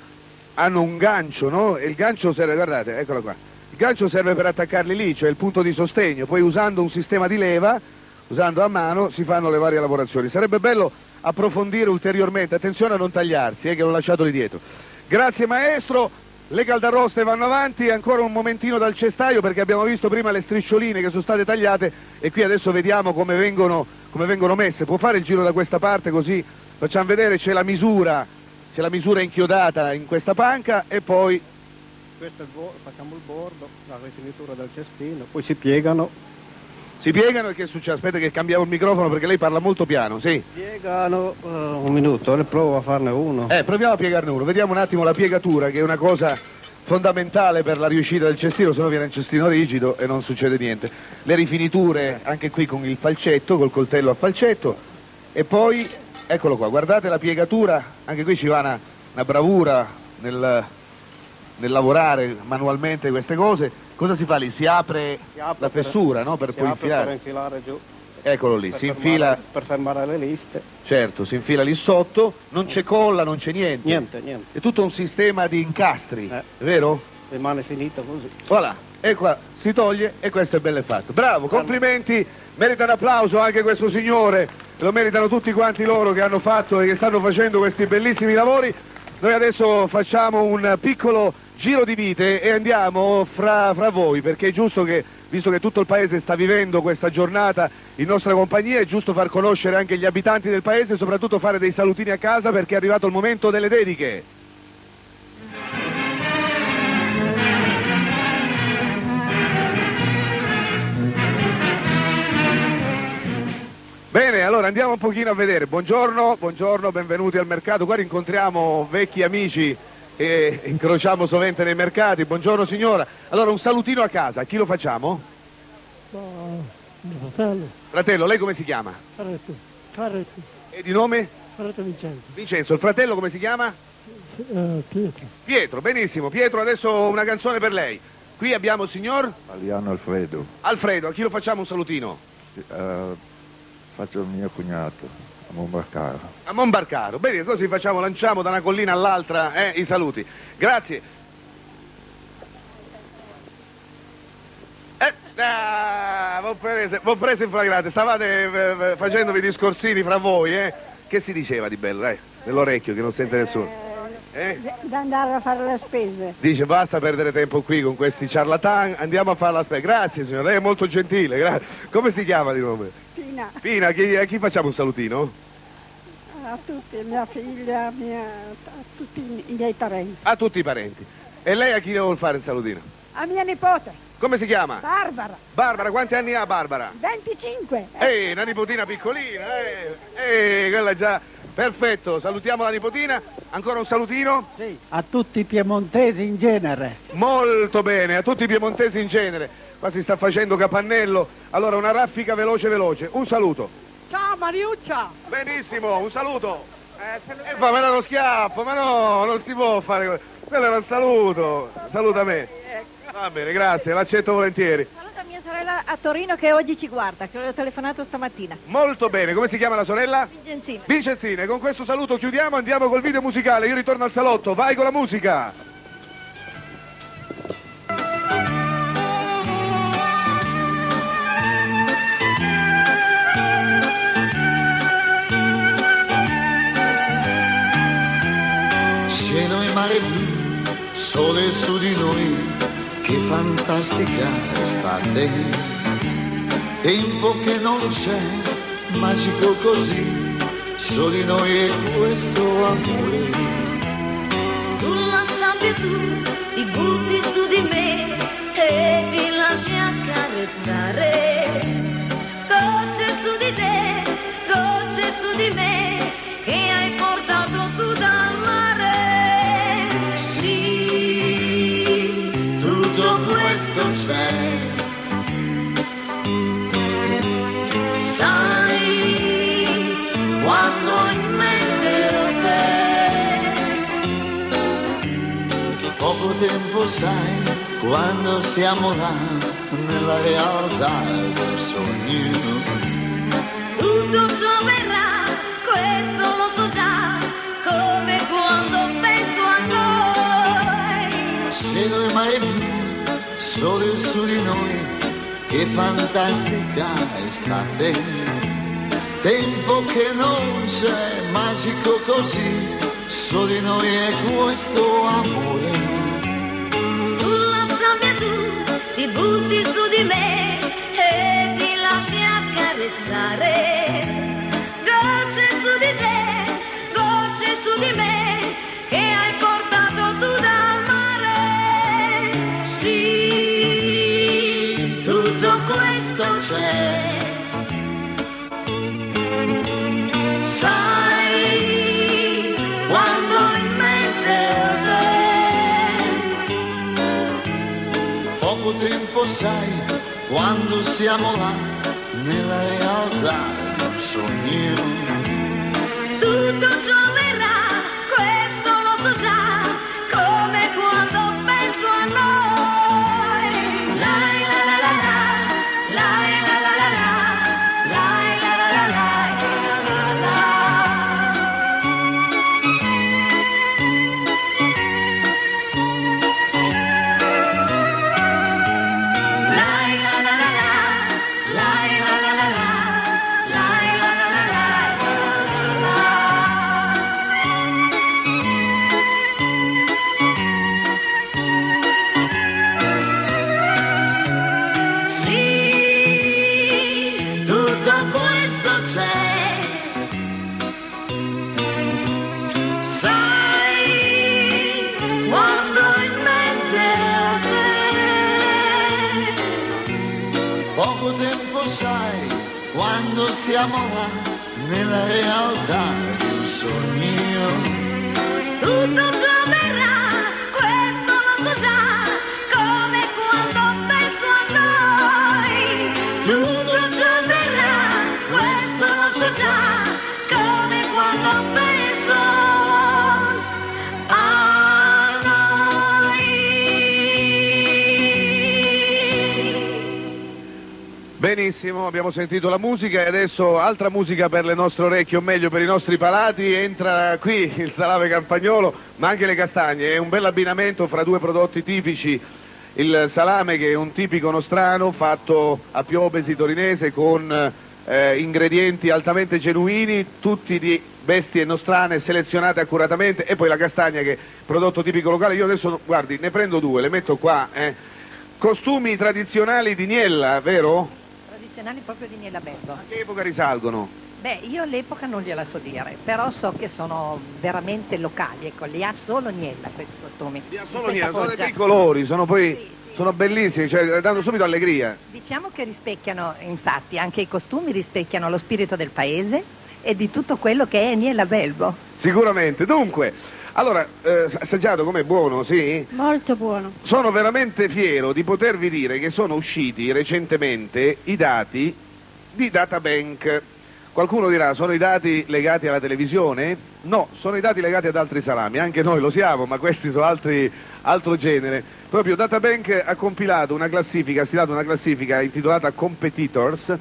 hanno un gancio, no? E il gancio serve, guardate, eccola qua, il gancio serve per attaccarli lì, cioè il punto di sostegno, poi usando un sistema di leva, usando a mano, si fanno le varie lavorazioni. Sarebbe bello approfondire ulteriormente, attenzione a non tagliarsi, eh, che l'ho lasciato lì dietro. Grazie maestro, le caldarroste vanno avanti, ancora un momentino dal cestaio perché abbiamo visto prima le striscioline che sono state tagliate. E qui adesso vediamo come vengono, come vengono messe. Può fare il giro da questa parte così facciamo vedere, c'è la misura, c'è la misura inchiodata in questa panca e poi
Questo è il bo- facciamo il bordo, la rifinitura del cestino, poi si piegano,
si piegano e che succede? Aspetta che cambiamo il microfono perché lei parla molto piano, sì.
piegano eh, un minuto, ne provo a farne uno.
Eh, proviamo a piegarne uno, vediamo un attimo la piegatura che è una cosa fondamentale per la riuscita del cestino, se no viene un cestino rigido e non succede niente. Le rifiniture anche qui con il falcetto, col coltello a falcetto e poi, eccolo qua, guardate la piegatura, anche qui ci va una, una bravura nel, nel lavorare manualmente queste cose. Cosa si fa lì? Si apre,
Si apre
la
per-
fessura, no? Per poi infilare.
per infilare giù.
Eccolo lì,
per
si
fermare-
infila,
Per fermare le liste.
certo, si infila lì sotto, non c'è colla, non c'è niente.
Niente, niente.
È tutto un sistema di incastri,
Eh.
vero?
Rimane finito così.
Voilà, e qua si toglie e questo è bello fatto. Bravo, complimenti, merita un applauso anche questo signore, lo meritano tutti quanti loro che hanno fatto e che stanno facendo questi bellissimi lavori. Noi adesso facciamo un piccolo giro di vite e andiamo fra, fra voi, perché è giusto che, visto che tutto il paese sta vivendo questa giornata in nostra compagnia, è giusto far conoscere anche gli abitanti del paese e soprattutto fare dei salutini a casa perché è arrivato il momento delle dediche. Bene, allora andiamo un pochino a vedere. Buongiorno, buongiorno, benvenuti al mercato. Qua rincontriamo vecchi amici che incrociamo sovente nei mercati. Buongiorno signora. Allora un salutino a casa, a chi lo facciamo?
mio fratello,
Fratello, lei come si chiama?
Carretto, Carretto,
E di nome?
Carretto Vincenzo,
Vincenzo. Il fratello come si chiama?
eh, Pietro,
Pietro, benissimo. Pietro, adesso una canzone per lei. Qui abbiamo il signor
Aliano Alfredo,
Alfredo, a chi lo facciamo un salutino?
eh, faccio il mio cognato Monbarcaro.
A Monbarcaro. Bene, così facciamo, lanciamo da una collina all'altra eh, i saluti. Grazie. Eh, ah, v'ho preso, v'ho preso in flagrante, stavate eh, eh, facendovi discorsini fra voi, eh? Che si diceva di bello, eh? Nell'orecchio che non sente nessuno. Eh?
Da andare a fare le spese.
Dice basta perdere tempo qui con questi charlatan, andiamo a fare la spesa. Grazie signor, lei è molto gentile, grazie. Come si chiama di nome?
Pina,
Pina, chi- a chi facciamo un salutino?
A tutti, mia figlia, mia, a tutti i miei parenti.
A tutti i parenti. E lei a chi le vuol fare il salutino?
A mia nipote,
Come si chiama?
Barbara,
Barbara, quanti anni ha Barbara?
25.
Ehi, una nipotina piccolina, eh, eh, quella già, Perfetto, salutiamo la nipotina. Ancora un salutino?
A tutti i piemontesi in genere.
Molto bene, a tutti i piemontesi in genere. Qua si sta facendo capannello. Allora una raffica veloce veloce. Un saluto.
Ciao Mariuccia!
Benissimo, un saluto. Eh, ma me lo schiaffo, ma no, non si può fare que- Quello era un saluto. Saluta me. Va bene, grazie, l'accetto volentieri.
Saluta mia sorella a Torino che oggi ci guarda, che le ho telefonato stamattina.
Molto bene, come si chiama la sorella?
Vincenzina.
Vincenzine, con questo saluto chiudiamo, andiamo col video musicale. Io ritorno al salotto, vai con la musica.
Mare sole su di noi, che fantastica estate. Tempo che non c'è, magico così, su di noi è questo amore.
Sulla sabbia tu ti butti su di me e ti lasci accarezzare. Gocce su di te, gocce su di me, quando
siamo là, nella realtà del sogno.
Tutto ciò verrà, questo lo so già, come quando penso a noi.
Cielo e mare blu, sole su di noi, che fantastica estate. Tempo che non c'è, magico così, su di noi è questo amore.
Tu ti butti su di me sai, quando
siamo là, nella realtà del
quando
siamo là,
Benissimo, abbiamo sentito la musica e adesso altra musica per le nostre orecchie, o meglio per i nostri palati. Entra qui il salame campagnolo, ma anche le castagne. È un bel abbinamento fra due prodotti tipici. Il salame che è un tipico nostrano fatto a Piobesi torinese con eh, ingredienti altamente genuini, tutti di bestie nostrane selezionate accuratamente e poi la castagna che è prodotto tipico locale. Io adesso, guardi, ne prendo due, le metto qua. eh. Costumi tradizionali di Niella, vero?
Tradizionali proprio di Niela Bello.
A che epoca risalgono?
Beh, io all'epoca non gliela so dire, però so che sono veramente locali, ecco, li ha solo Niella questi costumi. Li ha
Sono, Niella, sono dei colori, sono poi sono bellissimi, cioè danno subito allegria.
Diciamo che rispecchiano, infatti, anche i costumi rispecchiano lo spirito del paese e di tutto quello che è Niella Belbo.
Sicuramente. Dunque, allora, eh, assaggiato com'è buono, sì?
Molto buono.
Sono veramente fiero di potervi dire che sono usciti recentemente i dati di Databank. Qualcuno dirà, sono i dati legati alla televisione? No, sono i dati legati ad altri salami, anche noi lo siamo, ma questi sono altri, altro genere. Proprio Databank ha compilato una classifica, ha stilato una classifica intitolata Competitors,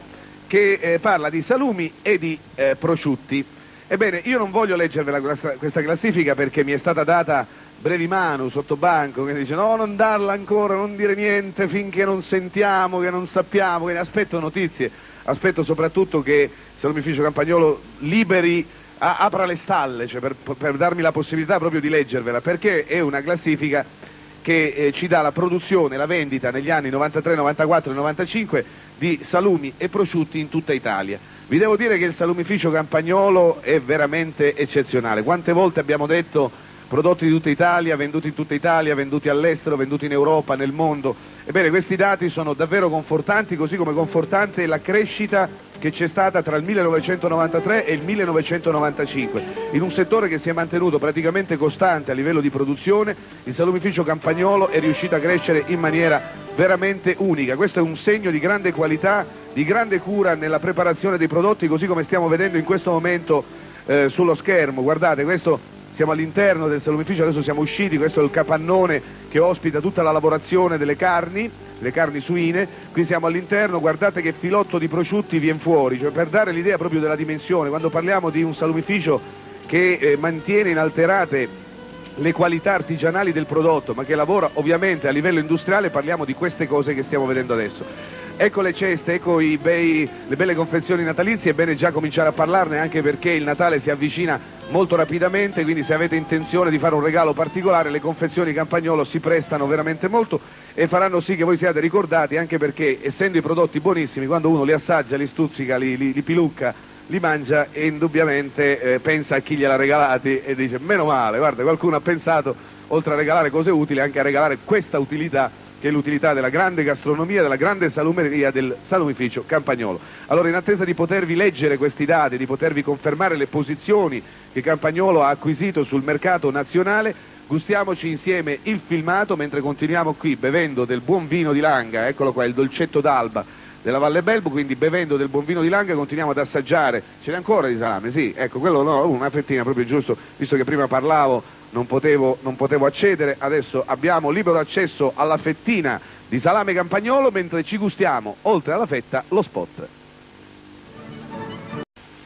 che eh, parla di salumi e di eh, prosciutti. Ebbene, io non voglio leggervela questa, classifica perché mi è stata data brevi manu sotto banco, che dice no, non darla ancora, non dire niente finché non sentiamo, che non sappiamo, che aspetto notizie, aspetto soprattutto che Salumificio Campagnolo liberi, a- apra le stalle, cioè per, per darmi la possibilità proprio di leggervela, perché è una classifica che eh, ci dà la produzione, la vendita negli anni 93, 94 e 95 di salumi e prosciutti in tutta Italia. Vi devo dire che il salumificio campagnolo è veramente eccezionale. Quante volte abbiamo detto prodotti di tutta Italia, venduti in tutta Italia, venduti all'estero, venduti in Europa, nel mondo. Ebbene, questi dati sono davvero confortanti, così come confortante è la crescita che c'è stata tra il 1993 e il 1995. In un settore che si è mantenuto praticamente costante a livello di produzione, il salumificio campagnolo è riuscito a crescere in maniera veramente unica. Questo è un segno di grande qualità, di grande cura nella preparazione dei prodotti, così come stiamo vedendo in questo momento eh, sullo schermo. Guardate, questo siamo all'interno del salumificio, adesso siamo usciti, questo è il capannone che ospita tutta la lavorazione delle carni, le carni suine, qui siamo all'interno, guardate che filotto di prosciutti viene fuori, cioè per dare l'idea proprio della dimensione, quando parliamo di un salumificio che eh, mantiene inalterate le qualità artigianali del prodotto, ma che lavora ovviamente a livello industriale, parliamo di queste cose che stiamo vedendo adesso. Ecco le ceste, ecco bei, le belle confezioni natalizie, è bene già cominciare a parlarne anche perché il Natale si avvicina molto rapidamente, quindi se avete intenzione di fare un regalo particolare le confezioni Campagnolo si prestano veramente molto e faranno sì che voi siate ricordati anche perché essendo i prodotti buonissimi quando uno li assaggia, li stuzzica, li, li, li pilucca, li mangia e indubbiamente eh, pensa a chi gliel'ha regalati e dice meno male, guarda qualcuno ha pensato oltre a regalare cose utili anche a regalare questa utilità che è l'utilità della grande gastronomia, della grande salumeria del salumificio Campagnolo. Allora in attesa di potervi leggere questi dati, di potervi confermare le posizioni che Campagnolo ha acquisito sul mercato nazionale, gustiamoci insieme il filmato mentre continuiamo qui bevendo del buon vino di Langa, eccolo qua, il dolcetto d'alba della Valle Belbo, quindi bevendo del buon vino di Langa continuiamo ad assaggiare, ce n'è ancora di salame, sì, ecco, quello no, una fettina proprio giusto, visto che prima parlavo non potevo, non potevo accedere, adesso abbiamo libero accesso alla fettina di salame campagnolo mentre ci gustiamo, oltre alla fetta, lo spot.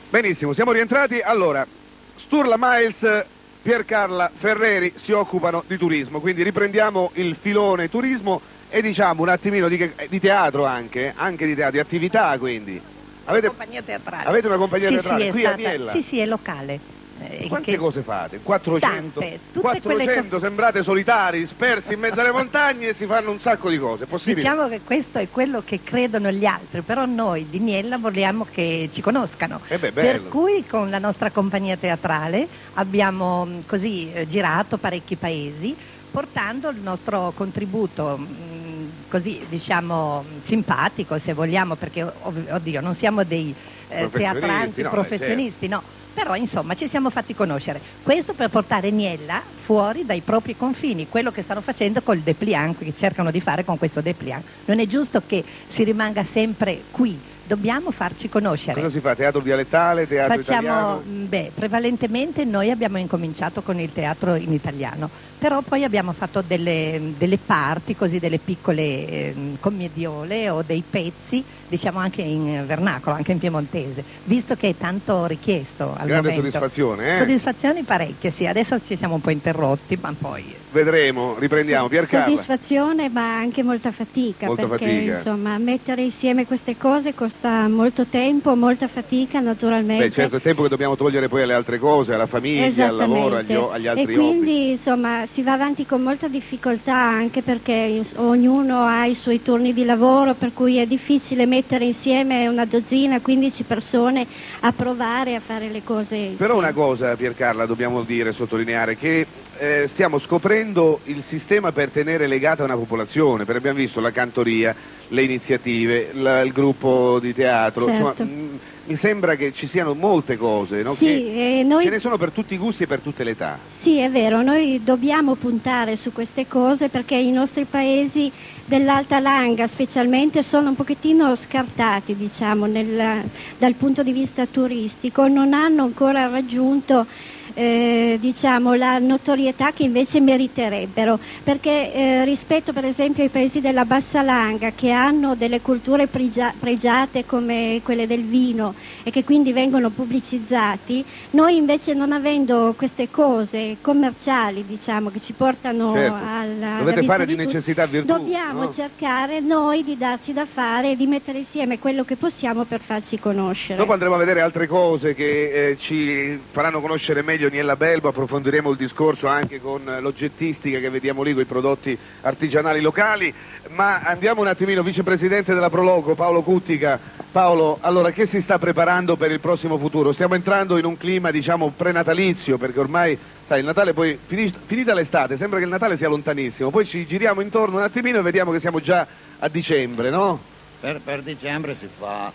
Benissimo, siamo rientrati. Allora, Sturla Miles, Piercarla Ferreri si occupano di turismo, quindi riprendiamo il filone turismo e diciamo un attimino di, di teatro anche, anche di teatro, di attività quindi. Avete,
compagnia teatrale.
avete una compagnia
Sì,
teatrale
sì,
qui a
stata-
Niella?
Sì, sì, è locale. Eh,
Quante
che-
cose fate? 400?
Tante, tutte
400
quelle
sembrate solitari, spersi in mezzo alle montagne e si fanno un sacco di cose, possibile?
Diciamo che questo è quello che credono gli altri, però noi di Niella vogliamo che ci conoscano.
Eh beh,
per cui con la nostra compagnia teatrale abbiamo mh, così eh, girato parecchi paesi portando il nostro contributo mh, così diciamo simpatico se vogliamo perché ov- oddio non siamo dei eh, teatranti
no,
professionisti no. Però insomma ci siamo fatti conoscere. Questo per portare Niella fuori dai propri confini. Quello che stanno facendo col dépliant che cercano di fare con questo dépliant non è giusto che si rimanga sempre qui dobbiamo farci conoscere
Cosa si fa? Teatro dialettale, teatro
Facciamo,
italiano?
mh, beh, prevalentemente noi abbiamo incominciato con il teatro in italiano, però poi abbiamo fatto delle, delle parti, così delle piccole ehm, commediole o dei pezzi, diciamo anche in vernacolo, anche in piemontese, visto che è tanto richiesto al
Grande
momento.
soddisfazione, eh?
Soddisfazioni parecchie, sì, adesso ci siamo un po' interrotti, ma poi...
Vedremo, riprendiamo. Piercarla.
Soddisfazione ma anche molta fatica
Molta
perché
fatica.
insomma mettere insieme queste cose costa molto tempo, molta fatica naturalmente.
Beh, certo, tempo che dobbiamo togliere poi alle altre cose, alla famiglia, al lavoro, agli, agli altri
e quindi
hobby.
insomma si va avanti con molta difficoltà anche perché ognuno ha i suoi turni di lavoro per cui è difficile mettere insieme una dozzina, 15 persone a provare a fare le cose.
Però una cosa, Piercarla, dobbiamo dire, sottolineare, che eh, stiamo scoprendo il sistema per tenere legata una popolazione, perché abbiamo visto la cantoria, le iniziative, la- il gruppo di teatro,
Certo.
insomma, mi sembra che ci siano molte cose, no?
Sì,
che
e noi-
ce ne sono per tutti i gusti e per tutte le età.
Sì, è vero, noi dobbiamo puntare su queste cose perché i nostri paesi dell'alta langa specialmente sono un pochettino scartati, diciamo, nel- dal punto di vista turistico, non hanno ancora raggiunto eh, diciamo, la notorietà che invece meriterebbero, perché eh, rispetto per esempio ai paesi della bassa langa che hanno delle culture pregia- pregiate come quelle del vino e che quindi vengono pubblicizzati, noi invece non avendo queste cose commerciali diciamo, che ci portano
Certo.
alla...
Dovete fare di
di-
necessità virtù.
Dobbiamo
no?
cercare noi di darci da fare e di mettere insieme quello che possiamo per farci conoscere.
Dopo andremo a vedere altre cose che eh, ci faranno conoscere meglio Niella Belbo, approfondiremo il discorso anche con l'oggettistica che vediamo lì con i prodotti artigianali locali, ma andiamo un attimino, vicepresidente della Proloco, Paolo Cuttica. Paolo, allora che si sta preparando per il prossimo futuro? Stiamo entrando in un clima diciamo prenatalizio perché ormai sai il Natale poi finita l'estate, sembra che il Natale sia lontanissimo, poi ci giriamo intorno un attimino e vediamo che siamo già a dicembre, no?
Per, per dicembre si fa...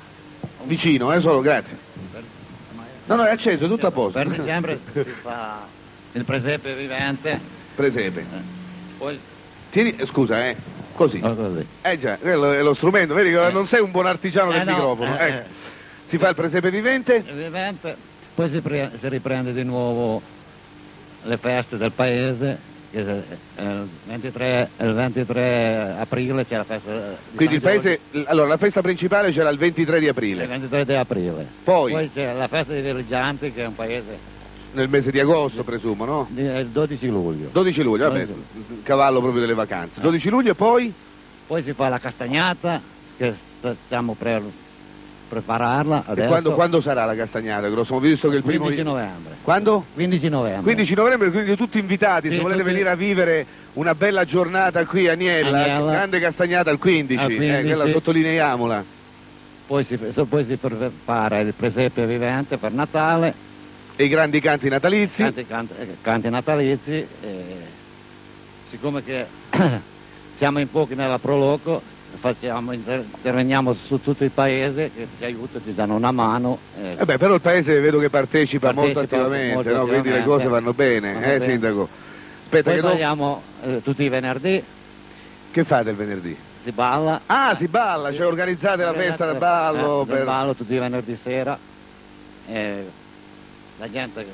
Vicino, eh solo, grazie. No, no, è acceso, è tutto a posto.
Per dicembre si fa il presepe vivente.
Presepe.
Poi
Tieni, eh, scusa, eh, così.
Oh, così.
Eh già, quello è lo strumento, vedi che non sei un buon artigiano
Eh,
del
no,
microfono.
eh,
ecco. Si fa il presepe vivente?
il vivente, poi si, pre- si riprende di nuovo le feste del paese. Che, eh, il, 23, il 23 aprile c'è la festa di
Quindi il paese, allora la festa principale c'era il 23 di
Giorgio, il
aprile,
23 di aprile.
Poi?
c'è la festa dei villeggianti che è un paese
nel mese di agosto presumo, no?
il 12 luglio.
12 luglio, vabbè,
12
il cavallo proprio delle vacanze. 12 luglio e poi?
Poi si fa la castagnata che st- stiamo per prepararla
E
adesso.
quando, quando sarà la castagnata? Grosso modo, visto che il primo...
15 novembre.
Quando?
15 novembre.
15 novembre, quindi tutti invitati,
Sì,
se volete
tutti-
venire a vivere una bella giornata qui a Niella,
Agnella.
grande castagnata al 15,
Al
eh,
15.
quella sottolineiamola.
Poi si, poi si prepara il presepe vivente per Natale,
E i grandi canti natalizi.
canti, canti- eh, canti natalizi. e siccome che [COUGHS] siamo in pochi nella Proloco, facciamo, inter- interveniamo su tutto il paese che ci aiuta, ci danno una mano. eh,
Eh beh, però il paese vedo che partecipa, molto
Partecipa
attivamente,
molto
no? quindi le
attivamente.
cose vanno bene,
Vanno
eh
bene.
sindaco? Aspetta
poi
che no-
balliamo eh, tutti i venerdì,
Che fate il venerdì?
si balla.
Ah, si balla, cioè organizzate la festa del ballo.
Eh,
per-
ballo tutti i venerdì sera. eh, la gente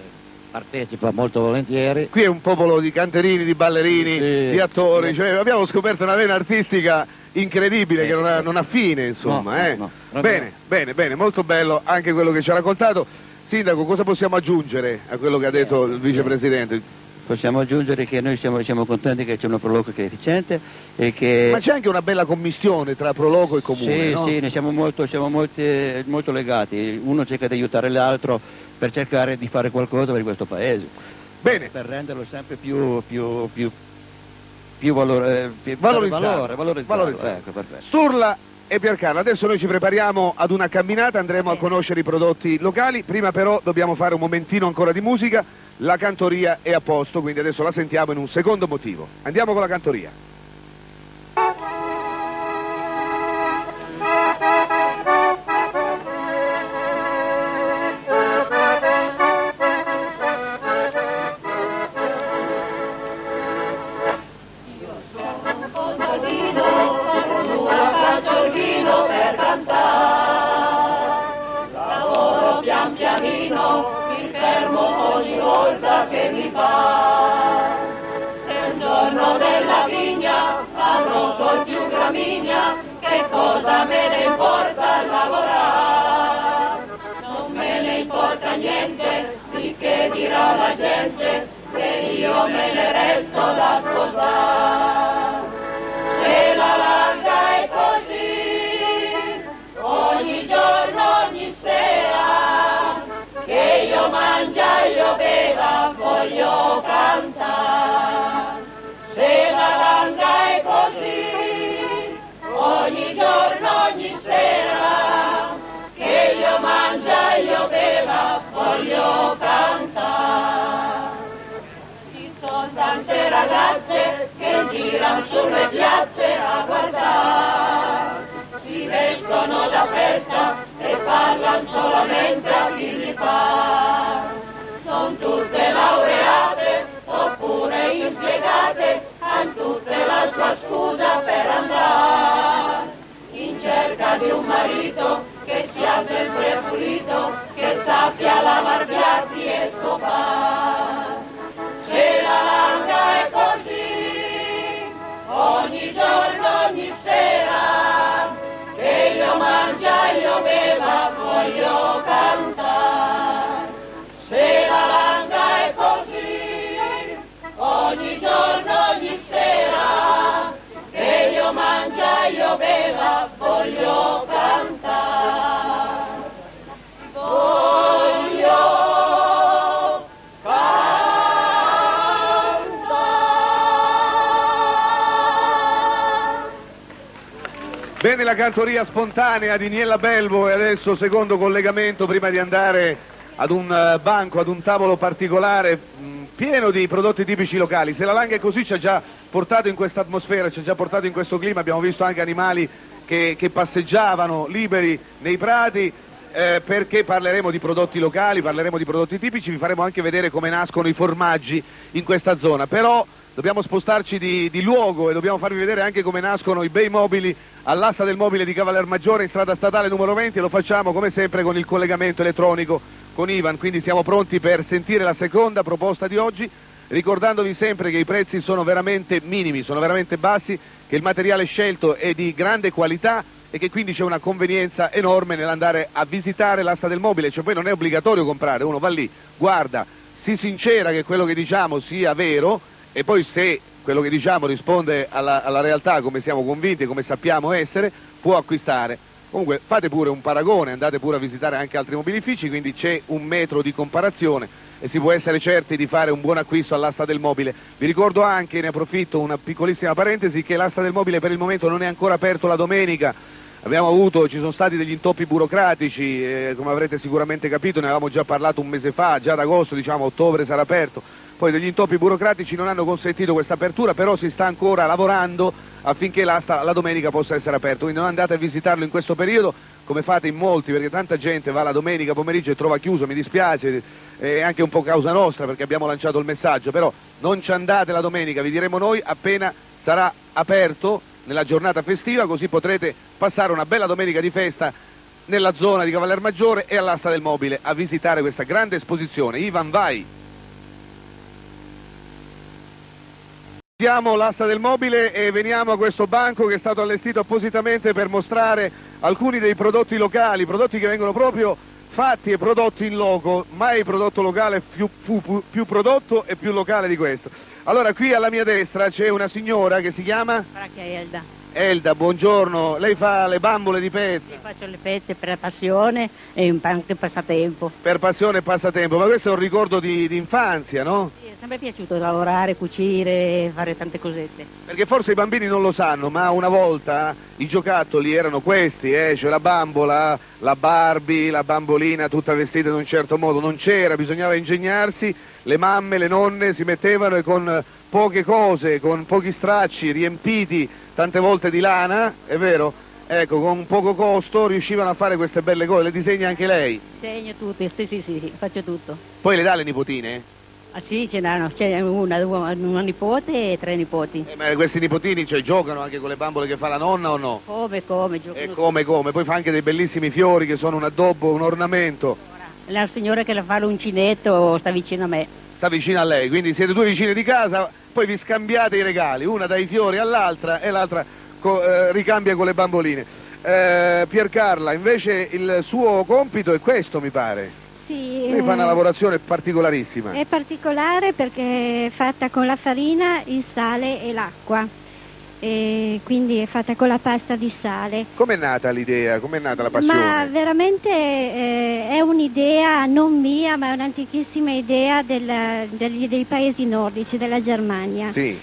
partecipa molto volentieri.
Qui è un popolo di canterini, di ballerini,
Sì.
di attori, cioè abbiamo scoperto una vena artistica incredibile che non ha, non ha fine, insomma.
No,
eh.
no, no.
Bene, bene, bene, molto bello anche quello che ci ha raccontato. Sindaco, cosa possiamo aggiungere a quello che ha detto il vicepresidente?
Possiamo aggiungere che noi siamo, siamo contenti che c'è una Proloco che è efficiente e che...
Ma c'è anche una bella commissione tra Proloco e Comune,
Sì,
no?
sì, ne siamo, molto, siamo molti- molto legati. Uno cerca di aiutare l'altro per cercare di fare qualcosa per questo paese.
Bene.
Per renderlo sempre più, più, più, più valore, più
Valorizzato.
valore. Valorizzato. Ecco, perfetto.
Sturla e Piercarlo. Adesso noi ci prepariamo ad una camminata, andremo a conoscere i prodotti locali. Prima però dobbiamo fare un momentino ancora di musica. La cantoria è a posto, quindi adesso la sentiamo in un secondo motivo. Andiamo con la cantoria.
Mi. Se un giorno nella vigna avrò sol più gramigna, che cosa me ne importa lavorare? Non me ne importa niente di che dirà la gente, che io me ne resto da sposare. Io mangia, io beva, voglio cantare. Se la larga è così, ogni giorno, ogni sera, che io mangia, io beva, voglio cantare. Ci sono tante ragazze girano sulle piazze a guardare, vestono da festa e parlano solamente a figli fa. Sono tutte laureate oppure impiegate, hanno tutte la sua scusa per andare in cerca di un marito che sia sempre pulito, che sappia lavar piatti e scopare. Se la langa è così, ogni giorno, ogni sera, mangia, io beva, voglio cantare. Se la langa è così, ogni giorno, ogni sera, che io mangia, io beva, voglio cantare.
Bene la cantoria spontanea di Niella Belvo e adesso secondo collegamento prima di andare ad un eh, banco, ad un tavolo particolare mh, pieno di prodotti tipici locali. Se la Langa è così ci ha già portato in questa atmosfera, ci ha già portato in questo clima, abbiamo visto anche animali che, che passeggiavano liberi nei prati, eh, perché parleremo di prodotti locali, parleremo di prodotti tipici, vi faremo anche vedere come nascono i formaggi in questa zona. Però dobbiamo spostarci di, di luogo e dobbiamo farvi vedere anche come nascono i bei mobili all'asta del mobile di Cavallermaggiore in strada statale numero 20 e lo facciamo come sempre con il collegamento elettronico con Ivan, quindi siamo pronti per sentire la seconda proposta di oggi, ricordandovi sempre che i prezzi sono veramente minimi, sono veramente bassi, che il materiale scelto è di grande qualità e che quindi c'è una convenienza enorme nell'andare a visitare l'asta del mobile, cioè poi non è obbligatorio comprare, uno va lì, guarda, si sincera che quello che diciamo sia vero e poi se quello che diciamo risponde alla, alla realtà come siamo convinti e come sappiamo essere, può acquistare. Comunque fate pure un paragone, andate pure a visitare anche altri mobilifici, quindi c'è un metro di comparazione e si può essere certi di fare un buon acquisto all'asta del mobile. Vi ricordo anche, ne approfitto, una piccolissima parentesi, che l'asta del mobile per il momento non è ancora aperto la domenica. Abbiamo avuto, ci sono stati degli intoppi burocratici, eh, come avrete sicuramente capito, ne avevamo già parlato un mese fa, già ad agosto, diciamo, ottobre sarà aperto. Poi degli intoppi burocratici non hanno consentito questa apertura, però si sta ancora lavorando affinché l'asta la domenica possa essere aperto. Quindi non andate a visitarlo in questo periodo come fate in molti, perché tanta gente va la domenica pomeriggio e trova chiuso, mi dispiace, è anche un po' causa nostra perché abbiamo lanciato il messaggio, però non ci andate la domenica, vi diremo noi appena sarà aperto nella giornata festiva, così potrete passare una bella domenica di festa nella zona di Cavallermaggiore e all'asta del mobile a visitare questa grande esposizione. Ivan, vai! Siamo l'asta del mobile e veniamo a questo banco che è stato allestito appositamente per mostrare alcuni dei prodotti locali, prodotti che vengono proprio fatti e prodotti in loco, mai prodotto locale più, fu- più prodotto e più locale di questo. Allora qui alla mia destra c'è una signora che si chiama
Fracchia Elda.
Buongiorno, lei fa le bambole di pezza
Io faccio le pezze per passione e anche passatempo.
per passione e passatempo, ma questo è un ricordo di, di infanzia, no?
Mi è sempre piaciuto lavorare, cucire, fare tante cosette.
Perché forse i bambini non lo sanno, ma una volta i giocattoli erano questi, eh? cioè la bambola, la Barbie, la bambolina tutta vestita in un certo modo, non c'era, bisognava ingegnarsi, le mamme, le nonne si mettevano e con poche cose, con pochi stracci riempiti tante volte di lana, è vero? Ecco, con poco costo riuscivano a fare queste belle cose, le disegna anche lei.
Segno tutti, sì, sì, sì, sì, faccio tutto.
Poi le dà le nipotine?
Ah sì, ce n'hanno, c'è una, due, una nipote e tre nipoti.
Eh, ma questi nipotini cioè, giocano anche con le bambole che fa la nonna o no?
Come, come, giocano
E come, come? Poi fa anche dei bellissimi fiori che sono un addobbo, un ornamento.
La signora che la fa l'uncinetto sta vicino a me.
Sta vicino a lei, quindi siete due vicine di casa, poi vi scambiate i regali, una dà i fiori all'altra e l'altra co- eh, ricambia con le bamboline. Eh, Piercarla, invece il suo compito è questo, mi pare.
Sì,
Lei fa una lavorazione particolarissima.
È particolare perché è fatta con la farina, il sale e l'acqua. E quindi è fatta con la pasta di sale.
Com'è nata l'idea? Com'è nata la passione?
Ma veramente eh, è un'idea non mia, ma è un'antichissima idea del- degli- dei paesi nordici, della Germania.
Sì.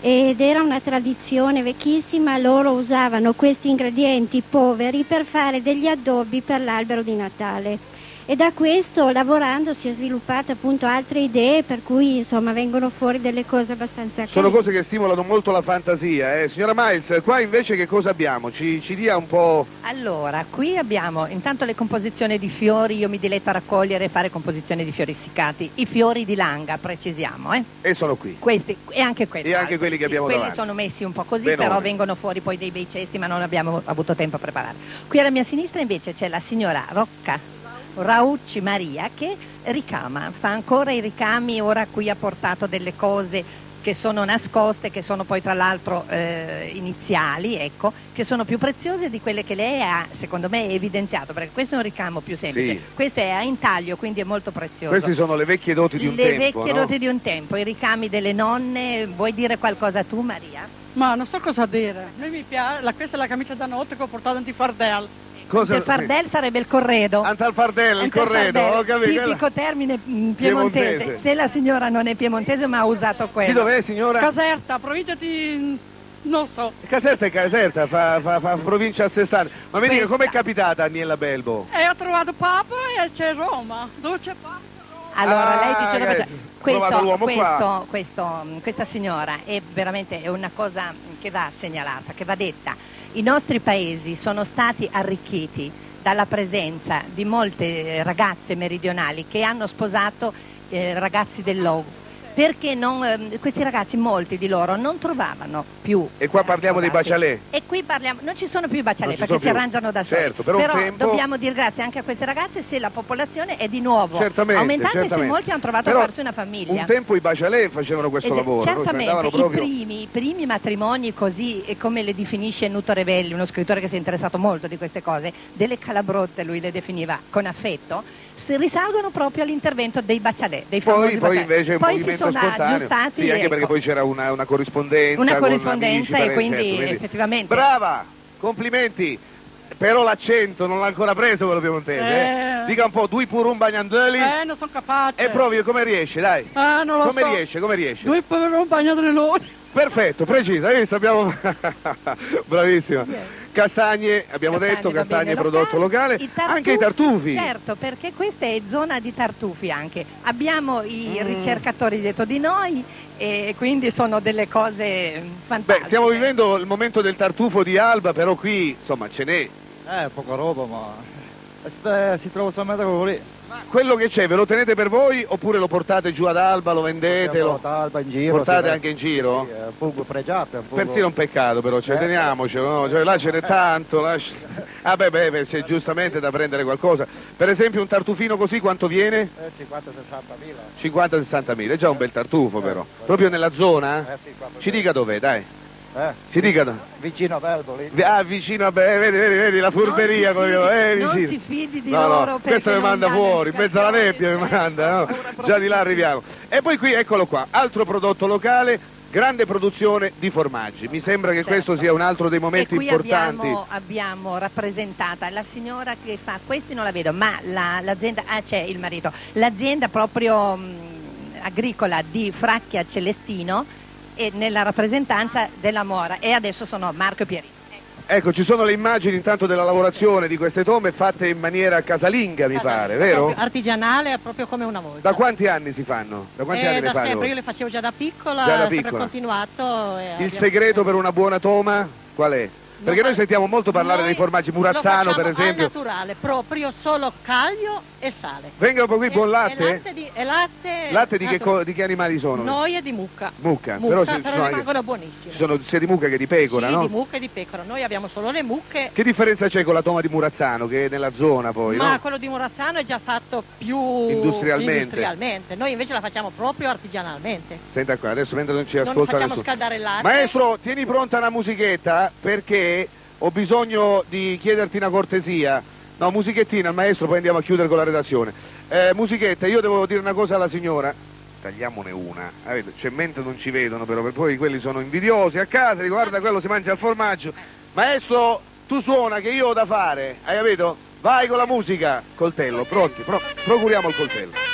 Ed era una tradizione vecchissima, loro usavano questi ingredienti poveri per fare degli addobbi per l'albero di Natale. E da questo lavorando si è sviluppata appunto altre idee per cui insomma vengono fuori delle cose abbastanza
Sono cose che stimolano molto la fantasia. Eh. Signora Miles, qua invece che cosa abbiamo? Ci, ci dia un po'...
Allora, qui abbiamo intanto le composizioni di fiori, io mi diletto a raccogliere e fare composizioni di fiori essiccati. I fiori di langa, precisiamo, eh?
E sono qui.
Questi e anche quelli.
E anche quelli che abbiamo
quelli
davanti.
sono messi un po' così,
Benone.
però vengono fuori poi dei bei cesti, ma non abbiamo avuto tempo a preparare. Qui alla mia sinistra invece c'è la signora Rocca Raucci Maria che ricama, fa ancora i ricami, ora qui ha portato delle cose che sono nascoste, che sono poi tra l'altro eh, iniziali, ecco, che sono più preziose di quelle che lei ha, secondo me, evidenziato, perché questo è un ricamo più semplice,
Sì.
questo è a intaglio, quindi è molto prezioso.
Queste sono le vecchie doti di un
Le
tempo,
vecchie
no?
doti di un tempo, i ricami delle nonne, vuoi dire qualcosa tu Maria?
Ma non so cosa dire. A me mi piace, la- questa è la camicia da notte che ho portato antifardel.
Cosa-
Il fardel sarebbe il corredo.
Antalfardel, il corredo, ho capito.
Tipico termine mm, piemontese.
Piemontese.
Se la signora non è piemontese ma ha usato quello.
Di dov'è signora?
Caserta, provincia di... non so.
Caserta è Caserta, fa, fa- fa provincia a sé stante. Ma mi dica, com'è capitata Aniella Belbo?
E ho trovato Papa e c'è Roma. Dove c'è Papa?
Allora,
Ah,
lei dice
ragazzi,
questo,
qua.
questo- questa signora è veramente è una cosa che va segnalata, che va detta. I nostri paesi sono stati arricchiti dalla presenza di molte eh, ragazze meridionali che hanno sposato eh, ragazzi dell'OU. Perché non, ehm, questi ragazzi, molti di loro, non trovavano più
E qua parliamo dei
sposati.
bacialè.
E qui parliamo, non ci sono più i bacialè
ci
perché si
più.
arrangiano da soli.
Certo, però un tempo-
dobbiamo dire grazie anche a queste ragazze se la popolazione è di nuovo
Certamente,
aumentata e se
certamente.
molti hanno trovato
Però
forse una famiglia.
Un tempo i bacialè facevano questo
Ed-
lavoro? Cioè,
certamente,
proprio...
i, primi, i primi matrimoni così, come le definisce Nuto Revelli, uno scrittore che si è interessato molto di queste cose, delle calabrotte lui le definiva con affetto, risalgono proprio all'intervento dei bacialè, dei
Poi,
famosi
poi
bacialè.
invece un
Poi si
movimento
sono
spontaneo.
aggiustati,
Sì, anche
ecco,
perché poi c'era una, una corrispondenza.
una corrispondenza
amici,
e quindi
certo,
effettivamente...
Brava, complimenti. Però l'accento non l'ha ancora preso quello piemontese. Eh.
Eh.
Dica un po', due pur un bagnandeli.
Eh, non sono capace.
E proprio come riesce, dai.
Ah, non lo
come
so.
riesce, come riesce?
Due per un bagno delle loro.
Perfetto, preciso, hai visto? Abbiamo... [LAUGHS] Bravissima. Castagne, abbiamo
Castagne,
detto, castagne
bene,
prodotto locale,
I tartufi,
anche i tartufi.
Certo, perché questa è zona di tartufi anche. Abbiamo i
Mm.
ricercatori dietro di noi e quindi sono delle cose mm,
Beh,
fantastiche.
stiamo vivendo il momento del tartufo di Alba, però qui, insomma, ce n'è.
Eh, poca roba, ma eh, si trova solamente quello lì.
Quello che c'è, ve lo tenete per voi oppure lo portate giù ad Alba, lo vendete? Lo...
Alba in giro,
Portate anche in giro?
Sì, è un fungo pregiato. è un fungo-
Persino un peccato però, cioè,
Eh.
teniamocelo, no? Cioè, là ce n'è tanto, là... [LAUGHS] Ah beh, beh, beh, c'è giustamente da prendere qualcosa. Per esempio un tartufino così quanto viene?
Eh, 50-60 mila.
50-60 mila, è già un bel tartufo però. Proprio nella zona?
Eh
Ci dica dov'è, dai.
Eh,
Ci dica dove.
vicino a.
Vi- Ah, vicino a beh, vedi, vedi, vedi la furberia
Non si
proprio, eh,
fidi- non
vicino.
si fidi di
No, no,
loro perché
questo mi manda fuori, in mezzo alla nebbia mi manda, no? Già di là arriviamo. E poi qui, eccolo qua, altro prodotto locale, grande produzione di formaggi. Mi sembra che questo sia un altro dei
Certo.
Momenti importanti.
abbiamo, abbiamo rappresentata la signora che fa, questi non la vedo, ma la- l'azienda, ah c'è il marito, l'azienda proprio mh, agricola di Fracchia Celestino e nella rappresentanza della Mora e adesso sono Marco e Pierino.
Ecco, ci sono le immagini intanto della lavorazione di queste tombe fatte in maniera casalinga, mi pare, vero?
Artigianale, proprio come una volta.
Da quanti anni si fanno? Da quanti
Eh,
anni ne
da sempre, io le facevo già da piccola,
Già da
ho sempre
piccola.
continuato. e
Il segreto per una buona toma qual è? Perché noi sentiamo molto parlare
Noi
dei formaggi murazzano, per esempio.
Al naturale, proprio solo caglio e sale.
Venga po' qui,
E
latte?
latte di, e latte,
Latte di che, di che animali sono?
Noi e di mucca.
Mucca,
Mucca,
però
però,
ci- ci sono anche-
rimangono buonissime.
Ci sono sia di mucca che di pecora,
sì,
no?
di mucca e di pecora. Noi abbiamo solo le mucche,
Che differenza c'è con la toma di Murazzano, che è nella zona poi,
ma
no?
quello di Morazzano è già fatto più
Industrialmente.
industrialmente. Noi invece la facciamo proprio artigianalmente.
Senta qua, adesso mentre non ci
Non
ascolta
facciamo
nessuno.
scaldare il latte.
Maestro, tieni pronta una musichetta perché ho bisogno di chiederti una cortesia. No, musichettina al maestro, poi andiamo a chiudere con la redazione. Eh, musichetta, io devo dire una cosa alla signora. Tagliamone una. Ah, vedi, C'è mente non ci vedono però, per poi quelli sono invidiosi a casa, guarda quello si mangia il formaggio. Maestro, tu suona che io ho da fare, hai capito? Vai con la musica. Coltello, pronti, pro- procuriamo il coltello.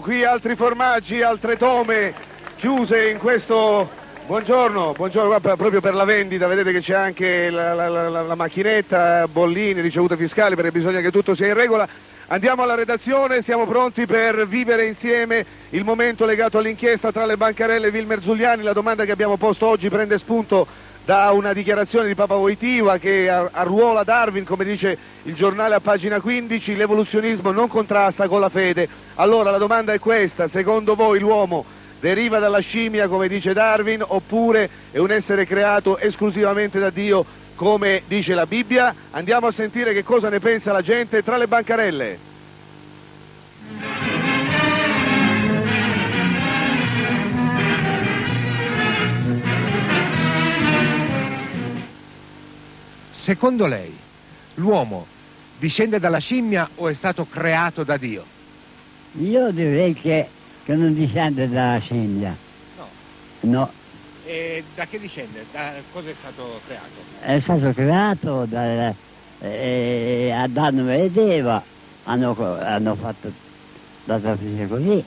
Qui altri formaggi, altre tome chiuse in questo... Buongiorno, buongiorno, proprio per la vendita, vedete che c'è anche la, la- la- la macchinetta, bollini, ricevute fiscali, perché bisogna che tutto sia in regola. Andiamo alla redazione, siamo pronti per vivere insieme il momento legato all'inchiesta tra le bancarelle e Wilmer Zuliani. La domanda che abbiamo posto oggi prende spunto da una dichiarazione di Papa Voitiva che ar- arruola Darwin, come dice il giornale a pagina 15, l'evoluzionismo non contrasta con la fede. Allora la domanda è questa, secondo voi l'uomo deriva dalla scimmia, come dice Darwin, oppure è un essere creato esclusivamente da Dio, come dice la Bibbia? Andiamo a sentire che cosa ne pensa la gente tra le bancarelle.
Secondo lei, l'uomo discende dalla scimmia o è stato creato da Dio?
Io direi che, che non discende dalla scimmia.
No.
No,
E da che discende? Da cosa è stato creato?
è stato creato dal, eh, Adamo ed Eva, hanno, hanno fatto la trasmissione così.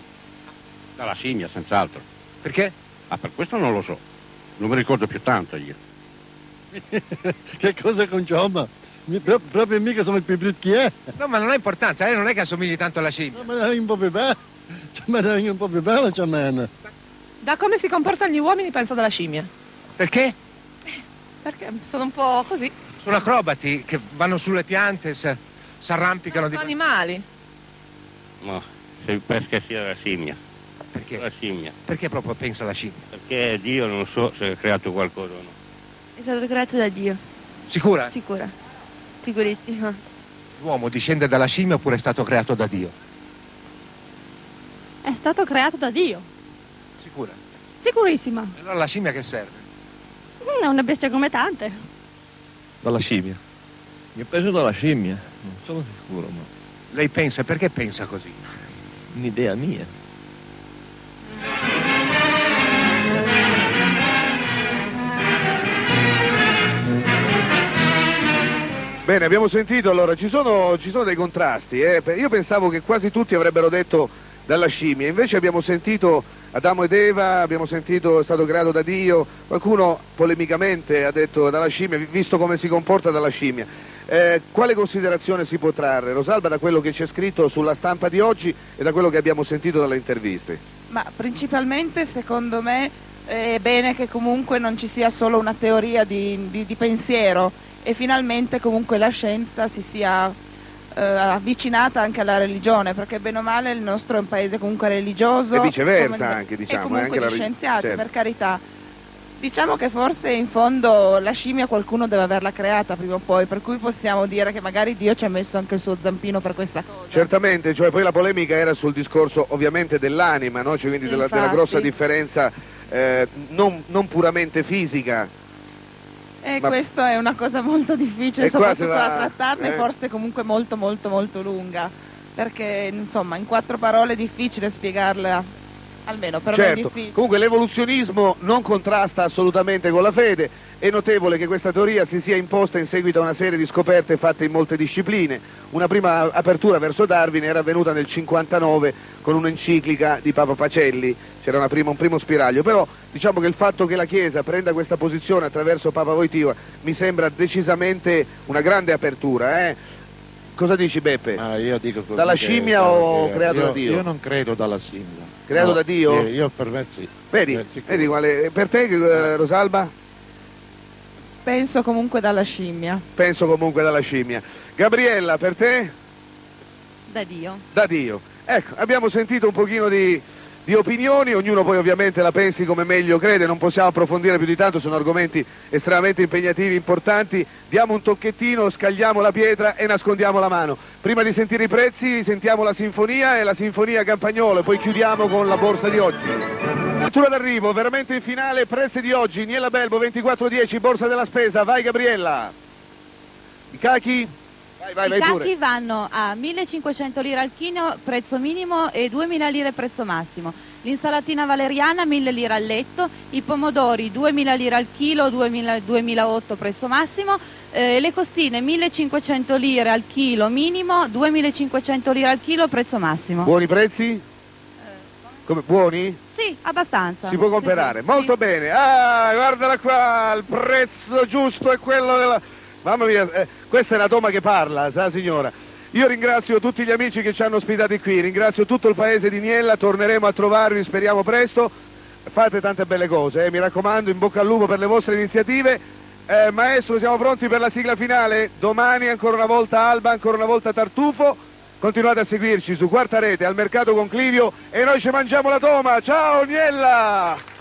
Dalla scimmia, senz'altro.
Perché?
Ah, per questo non lo so. Non mi ricordo più tanto io. [LAUGHS]
che cosa con Giomma? Mi- pro- proprio mica sono il più brutto che è.
No, ma non ha importanza, lei non è che assomigli tanto alla scimmia.
Ma dai un po' più bello. Ma dai un po' più bello, c'è meno.
Da come si comportano gli uomini penso dalla scimmia.
Perché?
Perché sono un po' così.
Sono acrobati che vanno sulle piante, si arrampicano
Sono
di...
animali.
No, se penso che sia la scimmia.
Perché?
La scimmia.
Perché proprio pensa alla scimmia?
Perché Dio non so se ha creato qualcosa o no.
È stato creato da Dio.
Sicura?
Sicura. Sicurissima.
L'uomo discende dalla scimmia oppure è stato creato da Dio?
È stato creato da Dio.
Sicura?
Sicurissima.
Allora la scimmia che serve?
Mm, È una bestia come tante.
Dalla scimmia. Io penso dalla scimmia, non sono sicuro, ma
Lei pensa, perché pensa così?
un'idea mia.
Bene, abbiamo sentito, allora ci sono, ci sono dei contrasti. eh. Io pensavo che quasi tutti avrebbero detto dalla scimmia, invece abbiamo sentito Adamo ed Eva, abbiamo sentito è stato creato da Dio, qualcuno polemicamente ha detto dalla scimmia, vi- visto come si comporta dalla scimmia. Eh, quale considerazione si può trarre, Rosalba, da quello che c'è scritto sulla stampa di oggi e da quello che abbiamo sentito dalle interviste?
Ma principalmente secondo me è bene che comunque non ci sia solo una teoria di, di- di pensiero e finalmente comunque la scienza si sia eh, avvicinata anche alla religione, perché bene o male il nostro è un paese comunque religioso.
E viceversa
come-
anche, diciamo,
E
eh,
comunque
anche
di
re-
scienziati,
certo.
per carità. Diciamo che forse in fondo la scimmia qualcuno deve averla creata prima o poi, per cui possiamo dire che magari Dio ci ha messo anche il suo zampino per questa cosa.
Certamente, cioè poi la polemica era sul discorso ovviamente dell'anima, no? Cioè, quindi della, della grossa differenza eh, non, non puramente fisica.
E
Ma-
questa è una cosa molto difficile, soprattutto
va-
da trattarne,
eh.
forse comunque molto molto molto lunga, perché insomma in quattro parole è difficile spiegarla, almeno per me è
Certo,
difficile.
comunque l'evoluzionismo non contrasta assolutamente con la fede, è notevole che questa teoria si sia imposta in seguito a una serie di scoperte fatte in molte discipline. Una prima apertura verso Darwin era avvenuta nel 59 con un'enciclica di Papa Pacelli, c'era una prima- un primo spiraglio, però diciamo che il fatto che la Chiesa prenda questa posizione attraverso Papa Voitiva mi sembra decisamente una grande apertura. eh. Cosa dici Beppe?
io dico così
Dalla scimmia
che-
o
che-
creato
io-
da Dio?
Io non credo dalla scimmia.
Creato
No,
da Dio?
Io, io per me sì.
Vedi,
Per
vedi quale- per te eh, Rosalba?
Penso comunque dalla scimmia.
Penso comunque dalla scimmia. Gabriella, per te?
Da Dio.
Da Dio. Ecco, abbiamo sentito un pochino di, di opinioni, ognuno poi ovviamente la pensi come meglio crede, non possiamo approfondire più di tanto, sono argomenti estremamente impegnativi, importanti. Diamo un tocchettino, scagliamo la pietra e nascondiamo la mano. Prima di sentire i prezzi sentiamo la sinfonia e la sinfonia Campagnolo, poi chiudiamo con la borsa di oggi. Lettura d'arrivo, veramente in finale, prezzi di oggi, Niella Belbo 2410, borsa della spesa, vai Gabriella. I cachi? Vai, vai,
I cacchi vanno a 1500 lire al chilo prezzo minimo e 2000 lire prezzo massimo. l'insalatina valeriana 1000 lire al letto, i pomodori 2000 lire al chilo, 2000, 2008 prezzo massimo, eh, le costine 1500 lire al chilo minimo, 2500 lire al chilo prezzo massimo.
Buoni prezzi? Come, buoni?
Sì, abbastanza.
Si può comprare, molto bene. Ah, guardala qua, il prezzo giusto è quello della... Mamma mia, eh, questa è la toma che parla, sa signora. Io ringrazio tutti gli amici che ci hanno ospitati qui, ringrazio tutto il paese di Niella, torneremo a trovarvi, speriamo presto. Fate tante belle cose, eh, mi raccomando, in bocca al lupo per le vostre iniziative. Eh, maestro, siamo pronti per la sigla finale? Domani ancora una volta Alba, ancora una volta Tartufo. Continuate a seguirci su Quarta Rete, al Mercato Conclivio e noi ci mangiamo la toma. Ciao Niella!